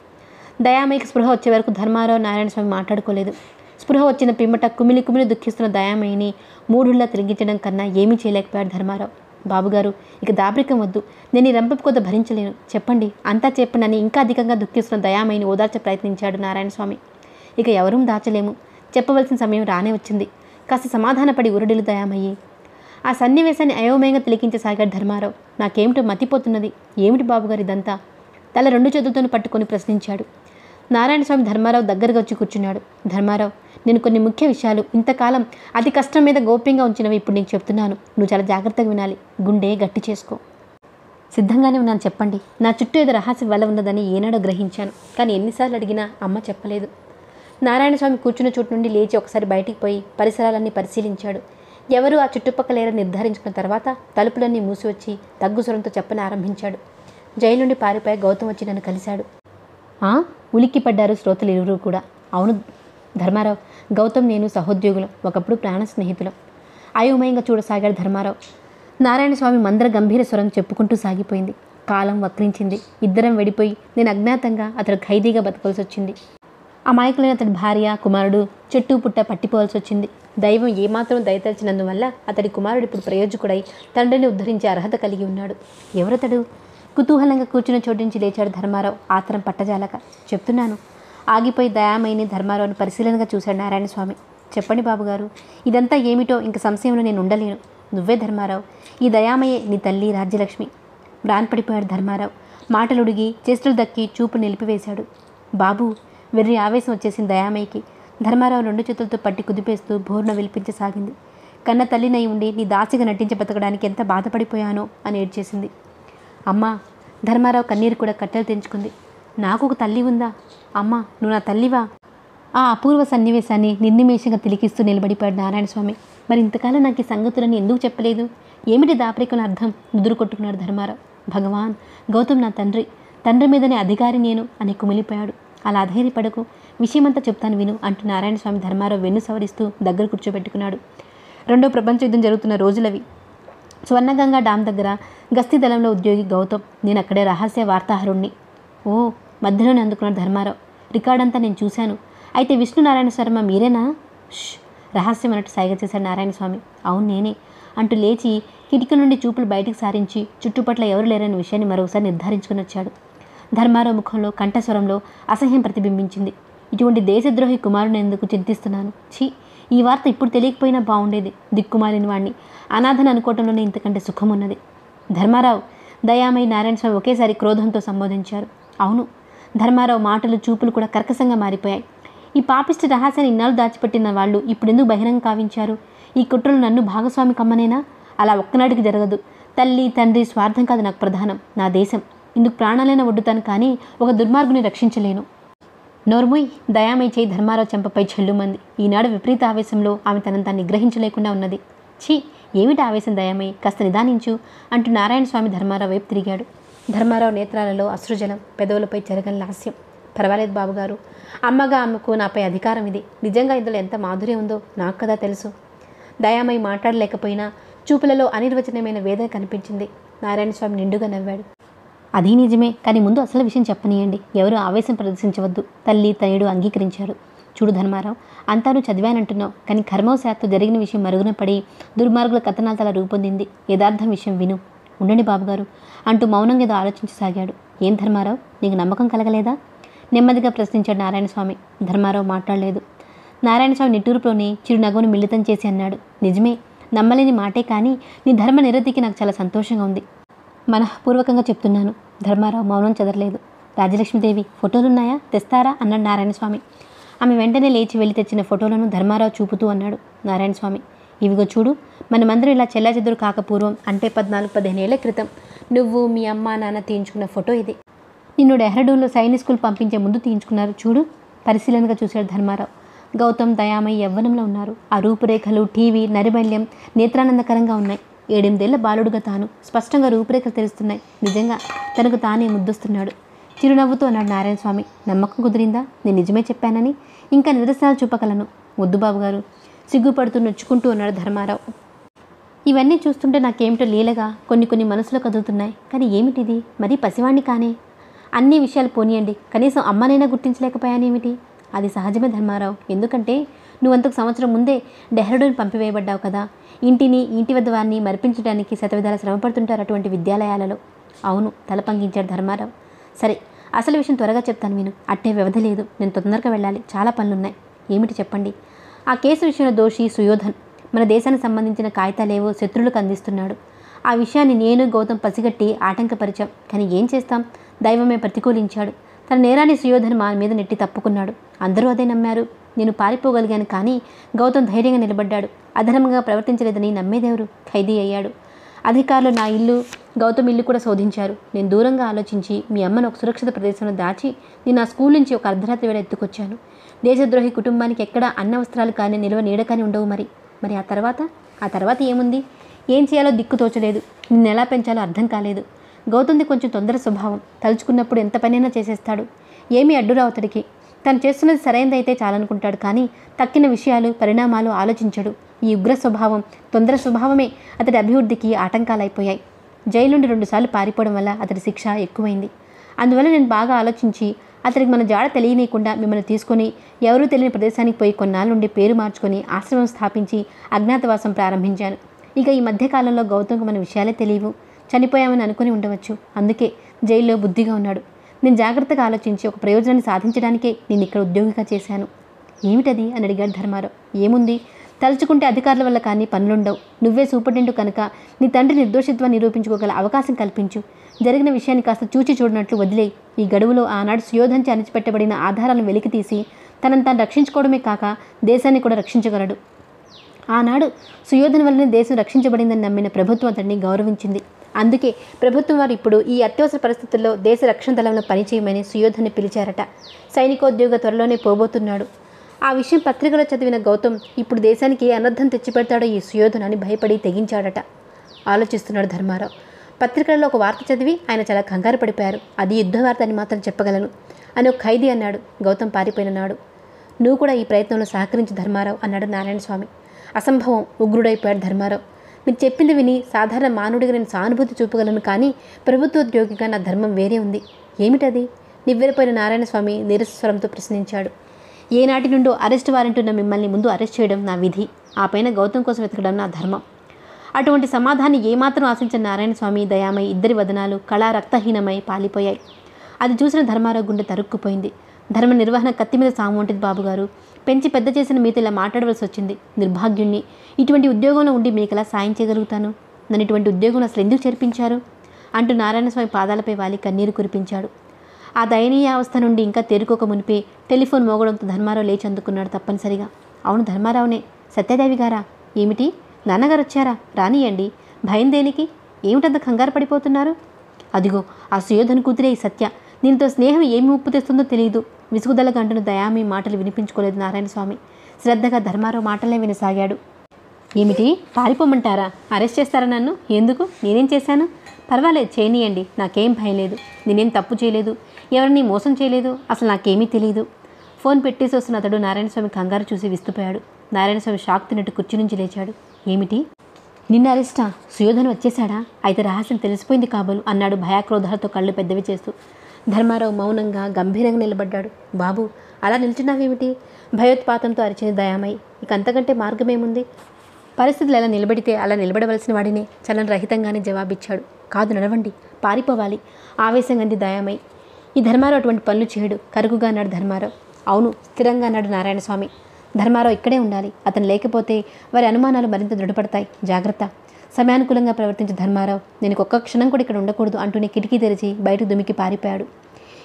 దయామయ్యకి స్పృహ వచ్చే వరకు ధర్మారావు నారాయణ స్వామి మాట్లాడుకోలేదు. స్పృహ వచ్చిన పిమ్మట కుమిలి కుమిలి దుఃఖిస్తున్న దయామయ్యని మూఢుల్లా తిరిగించడం కన్నా ఏమీ చేయలేకపోయాడు ధర్మారావు. బాబుగారు ఇక దాపరికం వద్దు. నేను ఈ రంపపు కొద్ద భరించలేను. చెప్పండి అంతా చెప్పనని ఇంకా అధికంగా దుఃఖిస్తున్న దయామయ్యని ఓదార్చ ప్రయత్నించాడు నారాయణ స్వామి. ఇక ఎవరూ దాచలేము. చెప్పవలసిన సమయం రానే వచ్చింది. కాస్త సమాధానపడి ఉరుడిలు దయామయ్యి ఆ సన్నివేశాన్ని అయోమయంగా తిలికించసాగాడు ధర్మారావు. నాకేమిటో మతిపోతున్నది? ఏమిటి బాబుగారు ఇదంతా? తల రెండు చేతులతోనూ పట్టుకొని ప్రశ్నించాడు. నారాయణ స్వామి ధర్మారావు దగ్గరగా వచ్చి కూర్చున్నాడు. ధర్మారావు నేను కొన్ని ముఖ్య విషయాలు ఇంతకాలం అతి కష్టం మీద గోప్యంగా ఉంచినవి ఇప్పుడు నీకు చెప్తున్నాను. నువ్వు చాలా జాగ్రత్తగా వినాలి. గుండె గట్టి చేసుకో. సిద్ధంగానే ఉన్నాను చెప్పండి. నా చుట్టూ ఏదో రహస్య వల్ల ఉన్నదని ఏనాడో గ్రహించాను. కానీ ఎన్నిసార్లు అడిగినా అమ్మ చెప్పలేదు. నారాయణ స్వామి కూర్చున్న చోటు నుండి లేచి ఒకసారి బయటికి పోయి పరిసరాలన్నీ పరిశీలించాడు. ఎవరు ఆ చుట్టుపక్కల ఏర నిర్ధారించుకున్న తర్వాత తలుపులన్నీ మూసివచ్చి తగ్గు స్వరంతో చెప్పని ఆరంభించాడు. జైలు నుండి పారిపోయి గౌతమ్ వచ్చి నన్ను కలిశాడు. ఆ? ఉలిక్కి పడ్డారు శ్రోతలు ఇరువురు కూడా. అవును ధర్మారావు గౌతమ్ నేను సహోద్యోగులం ఒకప్పుడు ప్రాణ స్నేహితులం. అయోమయంగా చూడసాగాడు ధర్మారావు. నారాయణ స్వామి మందర గంభీర స్వరం చెప్పుకుంటూ సాగిపోయింది. కాలం వక్రించింది. ఇద్దరం వెడిపోయి నేను అజ్ఞాతంగా అతడు ఖైదీగా బతకాల్సి వచ్చింది. అమాయకులైన అతడి భార్య కుమారుడు చెట్టు పుట్ట పట్టిపోవాల్సి వచ్చింది. దైవం ఏమాత్రం దయతలిచినందువల్ల అతడి కుమారుడు ఇప్పుడు ప్రయోజకుడై తండ్రిని ఉద్ధరించే అర్హత కలిగి ఉన్నాడు. ఎవరతడు? కుతూహలంగా కూర్చున్న చోటు నుంచి లేచాడు ధర్మారావు. ఆత్రం పట్టజాలక. చెప్తున్నాను. ఆగిపోయి దయామయిని ధర్మారావుని పరిశీలనగా చూశాడు నారాయణ స్వామి చెప్పండి బాబుగారు ఇదంతా ఏమిటో ఇంక సంశయంలో నేను ఉండలేను. నువ్వే ధర్మారావు. ఈ దయామయే నీ తల్లి రాజ్యలక్ష్మి. బ్రాన్పడిపోయాడు ధర్మారావు. మాటలుడిగి చేతులు దక్కి చూపు నిలిపివేశాడు. బాబు వెర్రి ఆవేశం వచ్చేసింది దయామయ్యకి ధర్మారావు రెండు చేతులతో పట్టి కుదిపేస్తూ బోర్న విలిపించసాగింది. కన్న తల్లినై ఉండి నీ దాసిగా నటించి బతకడానికి ఎంత బాధపడిపోయానో అని ఏడ్చేసింది. అమ్మా ధర్మారావు కన్నీరు కూడా కట్టెలు తెంచుకుంది. నాకు ఒక తల్లి ఉందా? అమ్మా నువ్వు నా తల్లివా? ఆ అపూర్వ సన్నివేశాన్ని నిర్నిమేషంగా తిలికిస్తూ నిలబడిపోయాడు నారాయణ స్వామి మరి ఇంతకాలం నాకు ఈ సంగతులని ఎందుకు చెప్పలేదు? ఏమిటి దాపరికం అర్థం? నుదురు కొట్టుకున్నాడు ధర్మారావు. భగవాన్ గౌతమ్ నా తండ్రి. తండ్రి మీదనే అధికారి నేను అని కుమిలిపోయాడు. అలా అధైర్యపడకు. విషయమంతా చెప్తాను విను అంటూ నారాయణ స్వామి ధర్మారావు వెన్ను సవరిస్తూ దగ్గర కూర్చోబెట్టుకున్నాడు. రెండో ప్రపంచ యుద్ధం జరుగుతున్న రోజులవి. స్వర్ణగంగా డామ్ దగ్గర గస్తీ దళంలో ఉద్యోగి గౌతమ్. నేను అక్కడే రహస్య వార్తాహరుణ్ణి. ఓ మధ్యలోనే అందుకున్నాడు ధర్మారావు. రికార్డ్ అంతా నేను చూశాను. అయితే విష్ణునారాయణ శర్మ మీరేనా? ష్ రహస్యం అన్నట్టు సైగ చేశాడు నారాయణ స్వామి. అవును నేనే. అంటూ లేచి కిటికీ నుండి చూపులు బయటికి సారించి చుట్టుపట్ల ఎవరు లేరని విషయాన్ని మరోసారి నిర్ధారించుకుని వచ్చాడు. ధర్మారావు ముఖంలో కంఠస్వరంలో అసహ్యం ప్రతిబింబించింది. ఇటువంటి దేశద్రోహి కుమారుని ఎందుకు చింతిస్తున్నాను? ఛీ ఈ వార్త ఇప్పుడు తెలియకపోయినా బాగుండేది దిక్కుమాలిన వాణ్ణి. అనాథని అనుకోవటంలోనే ఇంతకంటే సుఖం ఉన్నది ధర్మారావు దయామయ్య నారాయణ స్వామి ఒకేసారి క్రోధంతో సంబోధించారు. అవును ధర్మారావు మాటలు చూపులు కూడా కర్కశంగా మారిపోయాయి. ఈ పాపిష్టి రహస్యాన్ని ఇన్నాళ్ళు దాచిపెట్టిన వాళ్ళు ఇప్పుడు ఎందుకు బహిరంగ కావించారు? ఈ కుట్రలు నన్ను భాగస్వామి కమ్మనేనా? అలా ఒక్కనాటికి జరగదు. తల్లి తండ్రి స్వార్థం కాదు నాకు ప్రధానం. నా దేశం. ఇందుకు ప్రాణాలైనా ఒడ్డుతాను కానీ ఒక దుర్మార్గుని రక్షించలేను. నోర్ముయ్ దయామై చేయి ధర్మారావు చెంపపై చెల్లుమంది. ఈనాడు విపరీత ఆవేశంలో ఆమె తనంతా నిగ్రహించలేకుండా ఉన్నది. ఛీ ఏమిటి ఆవేశం దయామై కాస్త నిదానించు అంటూ నారాయణ స్వామి ధర్మారావు వైపు తిరిగాడు. ధర్మారావు నేత్రాలలో అశ్రుజలం పెదవులపై జరగని లాస్యం. పర్వాలేదు బాబుగారు. అమ్మగా ఆమెకు నాపై అధికారం ఇది. నిజంగా ఇందులో ఎంత మాధుర్యం ఉందో నాకు కదా తెలుసు. దయామై మాట్లాడలేకపోయినా చూపులలో అనిర్వచనమైన వేదన కనిపించింది. నారాయణ స్వామి నిండుగా నవ్వాడు. అది నిజమే కానీ ముందు అసలు విషయం చెప్పనీయండి. ఎవరు ఆవేశం ప్రదర్శించవద్దు. తల్లి తనయుడు అంగీకరించారు. చూడు ధర్మారావు అంతా నువ్వు చదివానంటున్నావు కానీ కర్మవశాత్తు జరిగిన విషయం మరుగున పడి దుర్మార్గుల కథనాలు తల రూపొందింది. యథార్థం విషయం విను. ఉండండి బాబుగారు అంటూ మౌనంగా ఏదో ఆలోచించసాగాడు. ఏం ధర్మారావు? నీకు నమ్మకం కలగలేదా? నెమ్మదిగా ప్రశ్నించాడు నారాయణస్వామి. ధర్మారావు మాట్లాడలేదు. నారాయణస్వామి నిట్టూరులోని చిరునగవును మిళితం చేసి అన్నాడు. నిజమే నమ్మలేని మాటే కానీ నీ ధర్మ నిరతికి నాకు చాలా సంతోషంగా ఉంది. మనఃపూర్వకంగా చెప్తున్నాను. ధర్మారావు మౌనం చెదరలేదు. రాజలక్ష్మీదేవి ఫోటోలున్నాయా? తెస్తారా? అన్నాడు నారాయణ స్వామి ఆమె వెంటనే లేచి వెళ్ళి తెచ్చిన ఫోటోలను ధర్మారావు చూపుతూ అన్నాడు నారాయణ స్వామి ఇవిగో చూడు మనమందరం ఇలా చెల్లాచెదురు కాకపూర్వం అంటే పద్నాలుగు పదిహేను ఏళ్ళ క్రితం. నువ్వు మీ అమ్మ నాన్న తీయించుకున్న ఫోటో ఇది. నిన్ను డెహ్రాడూన్లో సైనిక్ స్కూల్ పంపించే ముందు తీయించుకున్నారు. చూడు పరిశీలనగా చూశాడు ధర్మారావు. గౌతమ్ దయామయ్య యవ్వనంలో ఉన్నారు. ఆ రూపురేఖలు టీవీ నరిమల్యం నేత్రానందకరంగా ఉన్నాయి. ఏడెనిమిదేళ్ళ బాలుడుగా తాను. స్పష్టంగా రూపురేఖలు తెలుస్తున్నాయి. నిజంగా తనకు తానే ముద్దొస్తున్నాడు. చిరునవ్వుతో అన్నాడు నారాయణ స్వామి నమ్మకం కుదిరిందా? నేను నిజమే చెప్పానని. ఇంకా నిదర్శనాలు చూపగలను. వద్దు బాబు గారు సిగ్గుపడుతూ నొచ్చుకుంటూ ఉన్నాడు ధర్మారావు. ఇవన్నీ చూస్తుంటే నాకేమిటో లీలగా కొన్ని కొన్ని మనసులో కదులుతున్నాయి. కానీ ఏమిటిది? మరీ పసివాణ్ణి కానే. అన్ని విషయాలు పోనీయండి. కనీసం అమ్మనైనా గుర్తించలేకపోయానేమిటి? అది సహజమే ధర్మారావు. ఎందుకంటే నువ్వంతకు సంవత్సరం ముందే డెహ్రాడూన్ పంపివేయబడ్డావు కదా. ఇంటిని ఇంటి వద్ద వారిని మరిపించడానికి శతవిధాల శ్రమపడుతుంటారు అటువంటి విద్యాలయాలలో. అవును తలపంకించాడు ధర్మారావు. సరే అసలు విషయం త్వరగా చెప్తాను నేను అట్టే వ్యవధి లేదు. నేను తొందరగా వెళ్ళాలి. చాలా పనులున్నాయి. ఏమిటి చెప్పండి? ఆ కేసు విషయంలో దోషి సుయోధన్. మన దేశానికి సంబంధించిన కాగితాలేవో శత్రువులకు అందిస్తున్నాడు. ఆ విషయాన్ని నేను గౌతమ్ పసిగట్టి ఆటంకపరిచాం. కానీ ఏం చేస్తాం? దైవమే ప్రతికూలించాడు. తన నేరాన్ని సుయోధన్ మా మీద నెట్టి తప్పుకున్నాడు. అందరూ అదే నమ్మారు. నేను పారిపోగలిగాను కానీ గౌతమ్ ధైర్యంగా నిలబడ్డాడు. అధర్మంగా ప్రవర్తించలేదని నమ్మేదెవరు? ఖైదీ అయ్యాడు. అధికారులు నా ఇల్లు గౌతమ్ ఇల్లు కూడా శోధించారు. నేను దూరంగా ఆలోచించి మీ అమ్మను ఒక సురక్షిత ప్రదేశంలో దాచి నేను ఆ స్కూల్ నుంచి ఒక అర్ధరాత్రి వేళ ఎత్తుకొచ్చాను. దేశద్రోహి కుటుంబానికి ఎక్కడ అన్న వస్త్రాలు కానీ నిల్వ నీడ కానీ ఉండవు మరి. మరి ఆ తర్వాత? ఆ తర్వాత ఏముంది? ఏం చేయాలో దిక్కు తోచలేదు. నిన్ను ఎలా పెంచాలో అర్థం కాలేదు. గౌతమ్ది కొంచెం తొందర స్వభావం. తలుచుకున్నప్పుడు ఎంత పనైనా చేసేస్తాడు. ఏమీ అడ్డురావు అతడికి. తను చేస్తున్నది సరైనదైతే చాలనుకుంటాడు కానీ తక్కిన విషయాలు పరిణామాలు ఆలోచించడు. ఈ ఉగ్ర స్వభావం తొందర స్వభావమే అతడి అభివృద్ధికి ఆటంకాలైపోయాయి. జైలు నుండి రెండుసార్లు పారిపోవడం వల్ల అతడి శిక్ష ఎక్కువైంది. అందువల్ల నేను బాగా ఆలోచించి అతనికి మన జాడ తెలియనీయకుండా మిమ్మల్ని తీసుకొని ఎవరూ తెలియని ప్రదేశానికి పోయి కొన్నాళ్ళ నుండి పేరు మార్చుకొని ఆశ్రమం స్థాపించి అజ్ఞాతవాసం ప్రారంభించాను. ఇక ఈ మధ్యకాలంలో గౌతమ్కు మన విషయాలే తెలియవు. చనిపోయామని అనుకుని ఉండవచ్చు. అందుకే జైల్లో బుద్ధిగా ఉన్నాడు. నేను జాగ్రత్తగా ఆలోచించి ఒక ప్రయోజనాన్ని సాధించడానికే నేను ఇక్కడ ఉద్యోగిగా చేశాను. ఏమిటది? అని అడిగాడు ధర్మారావు. ఏముంది? తలుచుకుంటే అధికారుల వల్ల కానీ పనులుండవు. నువ్వే సూపరింటెండెంట్ కనుక నీ తండ్రి నిర్దోషిత్వాన్ని నిరూపించుకోగల అవకాశం కల్పించు. జరిగిన విషయాన్ని కాస్త చూచి చూడనట్లు వదిలేయి. ఈ గడువులో ఆనాడు సుయోధంచి అణిచిపెట్టబడిన ఆధారాలను వెలికి తీసి తనను తాను రక్షించుకోవడమే కాక దేశాన్ని కూడా రక్షించగలడు. ఆనాడు సుయోధన వల్లనే దేశం రక్షించబడిందని నమ్మిన ప్రభుత్వం అతన్ని గౌరవించింది. అందుకే ప్రభుత్వం వారు ఇప్పుడు ఈ అత్యవసర పరిస్థితుల్లో దేశ రక్షణ దళంలో పనిచేయమని సుయోధన్ని పిలిచారట. సైనికోద్యోగ త్వరలోనే పోబోతున్నాడు. ఆ విషయం పత్రికలో చదివిన గౌతమ్ ఇప్పుడు దేశానికి ఏ అనర్థం తెచ్చిపెడతాడో ఈ సుయోధన్ అని భయపడి తెగించాడట. ఆలోచిస్తున్నాడు ధర్మారావు. పత్రికలలో ఒక వార్త చదివి ఆయన చాలా కంగారు పడిపోయారు. అది యుద్ధ వార్త అని మాత్రం చెప్పగలను అని ఒక ఖైదీ అన్నాడు. గౌతమ్ పారిపోయిన నాడు. నువ్వు కూడా ఈ ప్రయత్నంలో సహకరించి ధర్మారావు అన్నాడు నారాయణ స్వామి అసంభవం ఉగ్రుడైపోయాడు ధర్మారావు. మీరు చెప్పింది విని సాధారణ మానవుడిగా నేను సానుభూతి చూపగలను కానీ ప్రభుత్వోద్యోగిగా నా ధర్మం వేరే ఉంది. ఏమిటది? నివ్వెరపోయిన నారాయణ స్వామి నీరస్వరంతో ప్రశ్నించాడు. ఏనాటి నుండో అరెస్ట్ వారెంట్ ఉన్న మిమ్మల్ని ముందు అరెస్ట్ చేయడం నా విధి. ఆ పైన గౌతమ్ కోసం వెతకడం నా ధర్మం. అటువంటి సమాధాన్ని ఏమాత్రం ఆశించిన నారాయణ స్వామి దయామై ఇద్దరి వదనాలు కళా రక్తహీనమై పాలిపోయాయి. అది చూసిన ధర్మారావు గుండె తరుక్కుపోయింది. ధర్మ నిర్వహణ కత్తి మీద సాము వంటిది బాబుగారు. పెంచి పెద్ద చేసిన మీతో ఇలా మాట్లాడవలసి వచ్చింది. నిర్భాగ్యుణ్ణి. ఇటువంటి ఉద్యోగంలో ఉండి మీకు ఎలా సాయం చేయగలుగుతాను? నన్ను ఇటువంటి ఉద్యోగంలో అసలు ఎందుకు చేర్పించారు? అంటూ నారాయణస్వామి పాదాలపై వాలి కన్నీరు కురిపించాడు. ఆ దయనీయ అవస్థ నుండి ఇంకా తేరుకోక మునిపే టెలిఫోన్ మోగడంతో ధర్మారావు లేచి అందుకున్నాడు తప్పనిసరిగా. అవును ధర్మారావునే. సత్యదేవి గారా? ఏమిటి? నాన్నగారు వచ్చారా? రానియండి. భయం దేనికి? ఏమిటంత కంగారు పడిపోతున్నారు? అదిగో ఆ సుయోధన కూతురే ఈ సత్య. దీనితో స్నేహం ఏమి ఉప్పు తెస్తుందో తెలియదు. విసుగుదల గంటను దయామి మాటలు వినిపించుకోలేదు నారాయణస్వామి. శ్రద్ధగా ధర్మారావు మాటలే వినసాగాడు. ఏమిటి? పారిపోమంటారా? అరెస్ట్ చేస్తారా నన్ను? ఎందుకు? నేనేం చేశాను? పర్వాలేదు చేయనీయండి. నాకేం భయం లేదు. నేనేం తప్పు చేయలేదు. ఎవరిని మోసం చేయలేదు? అసలు నాకేమీ తెలియదు ఫోన్ పెట్టేసి వస్తున్న అతడు నారాయణస్వామి కంగారు చూసి విస్తుపోయాడు. నారాయణస్వామి షాక్ తిన్నట్టు కుర్చీ నుంచి లేచాడు. ఏమిటి? నిన్న అరెస్టా? సుయోధన్ వచ్చేశాడా? అయితే రహస్యం తెలిసిపోయింది కాబోలు అన్నాడు భయాక్రోధాలతో కళ్ళు పెద్దవి చేస్తూ. ధర్మారావు మౌనంగా గంభీరంగా నిలబడ్డాడు. బాబు అలా నిల్చున్నావేమిటి? భయోత్పాతంతో అరిచింది దయామై ఇక అంతకంటే మార్గమేముంది? పరిస్థితులు ఎలా నిలబడితే అలా నిలబడవలసిన వాడినే చలన రహితంగానే జవాబిచ్చాడు. కాదు నడవండి. పారిపోవాలి. ఆవేశంగా అంది దయామై ఈ ధర్మారావు అటువంటి పనులు చేయడు. కరుకుగా అన్నాడు ధర్మారావు. అవును స్థిరంగా అన్నాడు నారాయణస్వామి. ధర్మారావు ఇక్కడే ఉండాలి. అతను లేకపోతే వారి అనుమానాలు మరింత దృఢపడతాయి. జాగ్రత్త. సమయానుకూలంగా ప్రవర్తించే ధర్మారావు నేను ఒక్క క్షణం కూడా ఇక్కడ ఉండకూడదు అంటూనే కిటికీ తెరిచి బయట దుమికి పారిపోయాడు.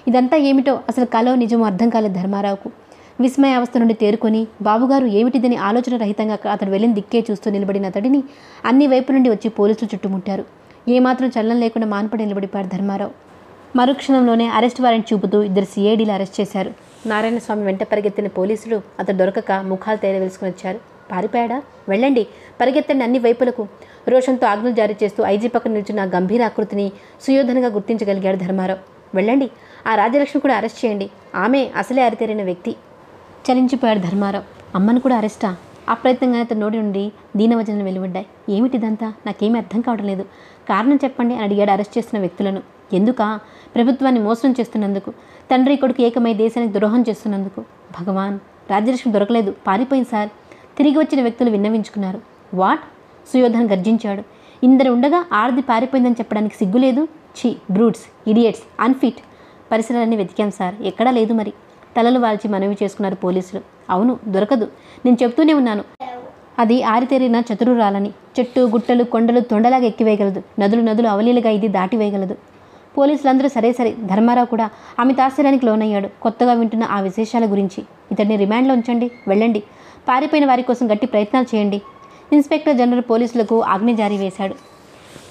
ఇదంతా ఏమిటో అసలు కలో నిజమో అర్థం కాలేదు ధర్మారావుకు. విస్మయ అవస్థ నుండి తేరుకొని బాబుగారు ఏమిటిదని ఆలోచన రహితంగా అతడు వెళ్ళిన దిక్కే చూస్తూ నిలబడిన అతడిని అన్ని వైపు నుండి వచ్చి పోలీసులు చుట్టుముట్టారు. ఏమాత్రం చలనం లేకుండా మాన్పడి నిలబడిపాడు ధర్మారావు. మరుక్షణంలోనే అరెస్ట్ వారెంట్ చూపుతూ ఇద్దరు సిఐడీలు అరెస్ట్ చేశారు. నారాయణస్వామి వెంట పరిగెత్తిన పోలీసులు అతడు దొరకక ముఖాలు తేరవేసుకుని వచ్చారు. పారిపోయాడా? వెళ్ళండి. పరిగెత్తండి అన్ని వైపులకు. రోషంతో ఆజ్ఞలు జారీ చేస్తూ ఐజీ పక్కన నిల్చున్న గంభీర ఆకృతిని సుయోధనగా గుర్తించగలిగాడు ధర్మారావు. వెళ్ళండి ఆ రాజ్యలక్ష్మి కూడా అరెస్ట్ చేయండి. ఆమె అసలే అరితేరిన వ్యక్తి. చలించిపోయాడు ధర్మారావు. అమ్మను కూడా అరెస్టా? అప్రయత్నంగానే అతని నోటి నుండి దీనవచనలు వెలువడ్డాయి. ఏమిటిదంతా నాకేమీ అర్థం కావడం లేదు. కారణం చెప్పండి అని అడిగాడు అరెస్ట్ చేస్తున్న వ్యక్తులను. ఎందుకా? ప్రభుత్వాన్ని మోసం చేస్తున్నందుకు తండ్రి కొడుకు ఏకమై దేశానికి ద్రోహం చేస్తున్నందుకు. భగవాన్ రాజ్యలక్ష్మి దొరకలేదు. పారిపోయింది సార్. తిరిగి వచ్చిన వ్యక్తులు విన్నవించుకున్నారు. వాట్? సుయోధన్ గర్జించాడు. ఇందరు ఉండగా ఆర్ది పారిపోయిందని చెప్పడానికి సిగ్గులేదు. ఛీ బ్రూట్స్ ఇడియట్స్ అన్ఫిట్. పరిసరాన్ని వెతికాం సార్. ఎక్కడా లేదు మరి. తలలు వాల్చి మనవి చేసుకున్నారు పోలీసులు. అవును దొరకదు. నేను చెప్తూనే ఉన్నాను. అది ఆరితేరిన చతురురాలని. చెట్టు గుట్టలు కొండలు తొండలాగా ఎక్కివేయగలదు. నదులు నదులు అవలీలుగా ఇది దాటివేయగలదు పోలీసులందరూ సరే సరే. ధర్మారావు కూడా అమితాశ్చర్యానికి లోనయ్యాడు. కొత్తగా వింటున్న ఆ విశేషాల గురించి. ఇతడిని రిమాండ్లో ఉంచండి. వెళ్ళండి. పారిపోయిన వారి కోసం గట్టి ప్రయత్నాలు చేయండి. ఇన్స్పెక్టర్ జనరల్ పోలీసులకు ఆజ్ఞ జారీ వేశాడు.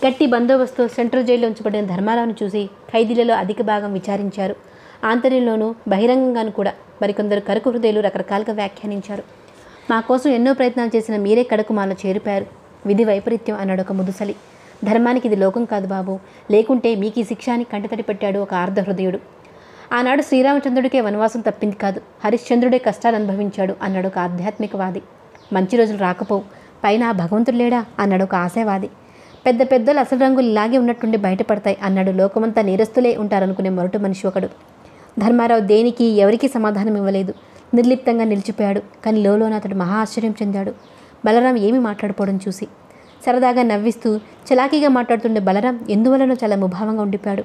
గట్టి బందోబస్తు సెంట్రల్ జైల్లో ఉంచబడిన ధర్మారావును చూసి ఖైదీలలో అధిక భాగం విచారించారు. ఆంతర్యంలోనూ బహిరంగంగాను కూడా మరికొందరు కరుకు హృదయులు రకరకాలుగా వ్యాఖ్యానించారు. మా కోసం ఎన్నో ప్రయత్నాలు చేసిన మీరే కడకు మాలో చేరిపారు విధి వైపరీత్యం అన్నాడు ఒక ముదుసలి. ధర్మానికి ఇది లోకం కాదు బాబు. లేకుంటే మీకు ఈ శిక్షాని కంటతడి పెట్టాడు ఒక ఆర్ధ హృదయుడు. ఆనాడు శ్రీరామచంద్రుడికే వనవాసం తప్పింది కాదు. హరిశ్చంద్రుడే కష్టాలు అనుభవించాడు అన్నాడు ఒక ఆధ్యాత్మికవాది. మంచి రోజులు రాకపోవు. పైన భగవంతుడు లేడా? అన్నాడు ఒక ఆశావాది పెద్ద పెద్దలు అసలు రంగులు ఇలాగే ఉన్నట్టుండి బయటపడతాయి అన్నాడు లోకమంతా నేరస్తులే ఉంటారనుకునే మొరటు మనిషి ఒకడు. ధర్మారావు దేనికి ఎవరికీ సమాధానం ఇవ్వలేదు. నిర్లిప్తంగా నిలిచిపోయాడు కానీ లోలోన అతడు మహా ఆశ్చర్యం చెందాడు. బలరాం ఏమీ మాట్లాడుకోవడం చూసి. సరదాగా నవ్విస్తూ చలాకీగా మాట్లాడుతుండే బలరాం ఎందువలనో చాలా ముభావంగా ఉండిపోయాడు.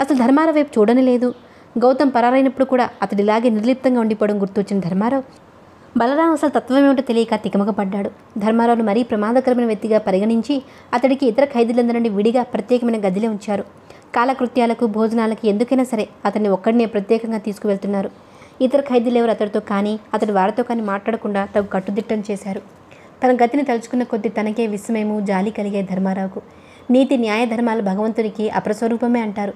అసలు ధర్మారావు వైపు చూడని లేదు. గౌతమ్ పరారైనప్పుడు కూడా అతడిలాగే నిర్లిప్తంగా ఉండిపోవడం గుర్తొచ్చిన ధర్మారావు బలరాం అసలు తత్వం ఏమిటో తెలియక తికమకపడ్డాడు. ధర్మారావును మరీ ప్రమాదకరమైన వ్యక్తిగా పరిగణించి అతడికి ఇతర ఖైదీలందరి నుండి విడిగా ప్రత్యేకమైన గదిలో ఉంచారు. కాలకృత్యాలకు భోజనాలకు ఎందుకైనా సరే అతన్ని ఒక్కడినే ప్రత్యేకంగా తీసుకువెళ్తున్నారు. ఇతర ఖైదీలు ఎవరు అతడితో కానీ అతడు వారితో కానీ మాట్లాడకుండా తగు కట్టుదిట్టం చేశారు. తన గతిని తలుచుకున్న కొద్దీ తనకే విస్మయము జాలి కలిగే ధర్మారావుకు. నీతి న్యాయ ధర్మాలు భగవంతునికి అప్రస్వరూపమే అంటారు.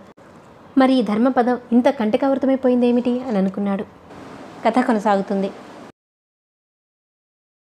మరి ఈ ధర్మపదం ఇంత కంటకావృతమైపోయిందేమిటి అని అనుకున్నాడు. కథ కొనసాగుతుంది.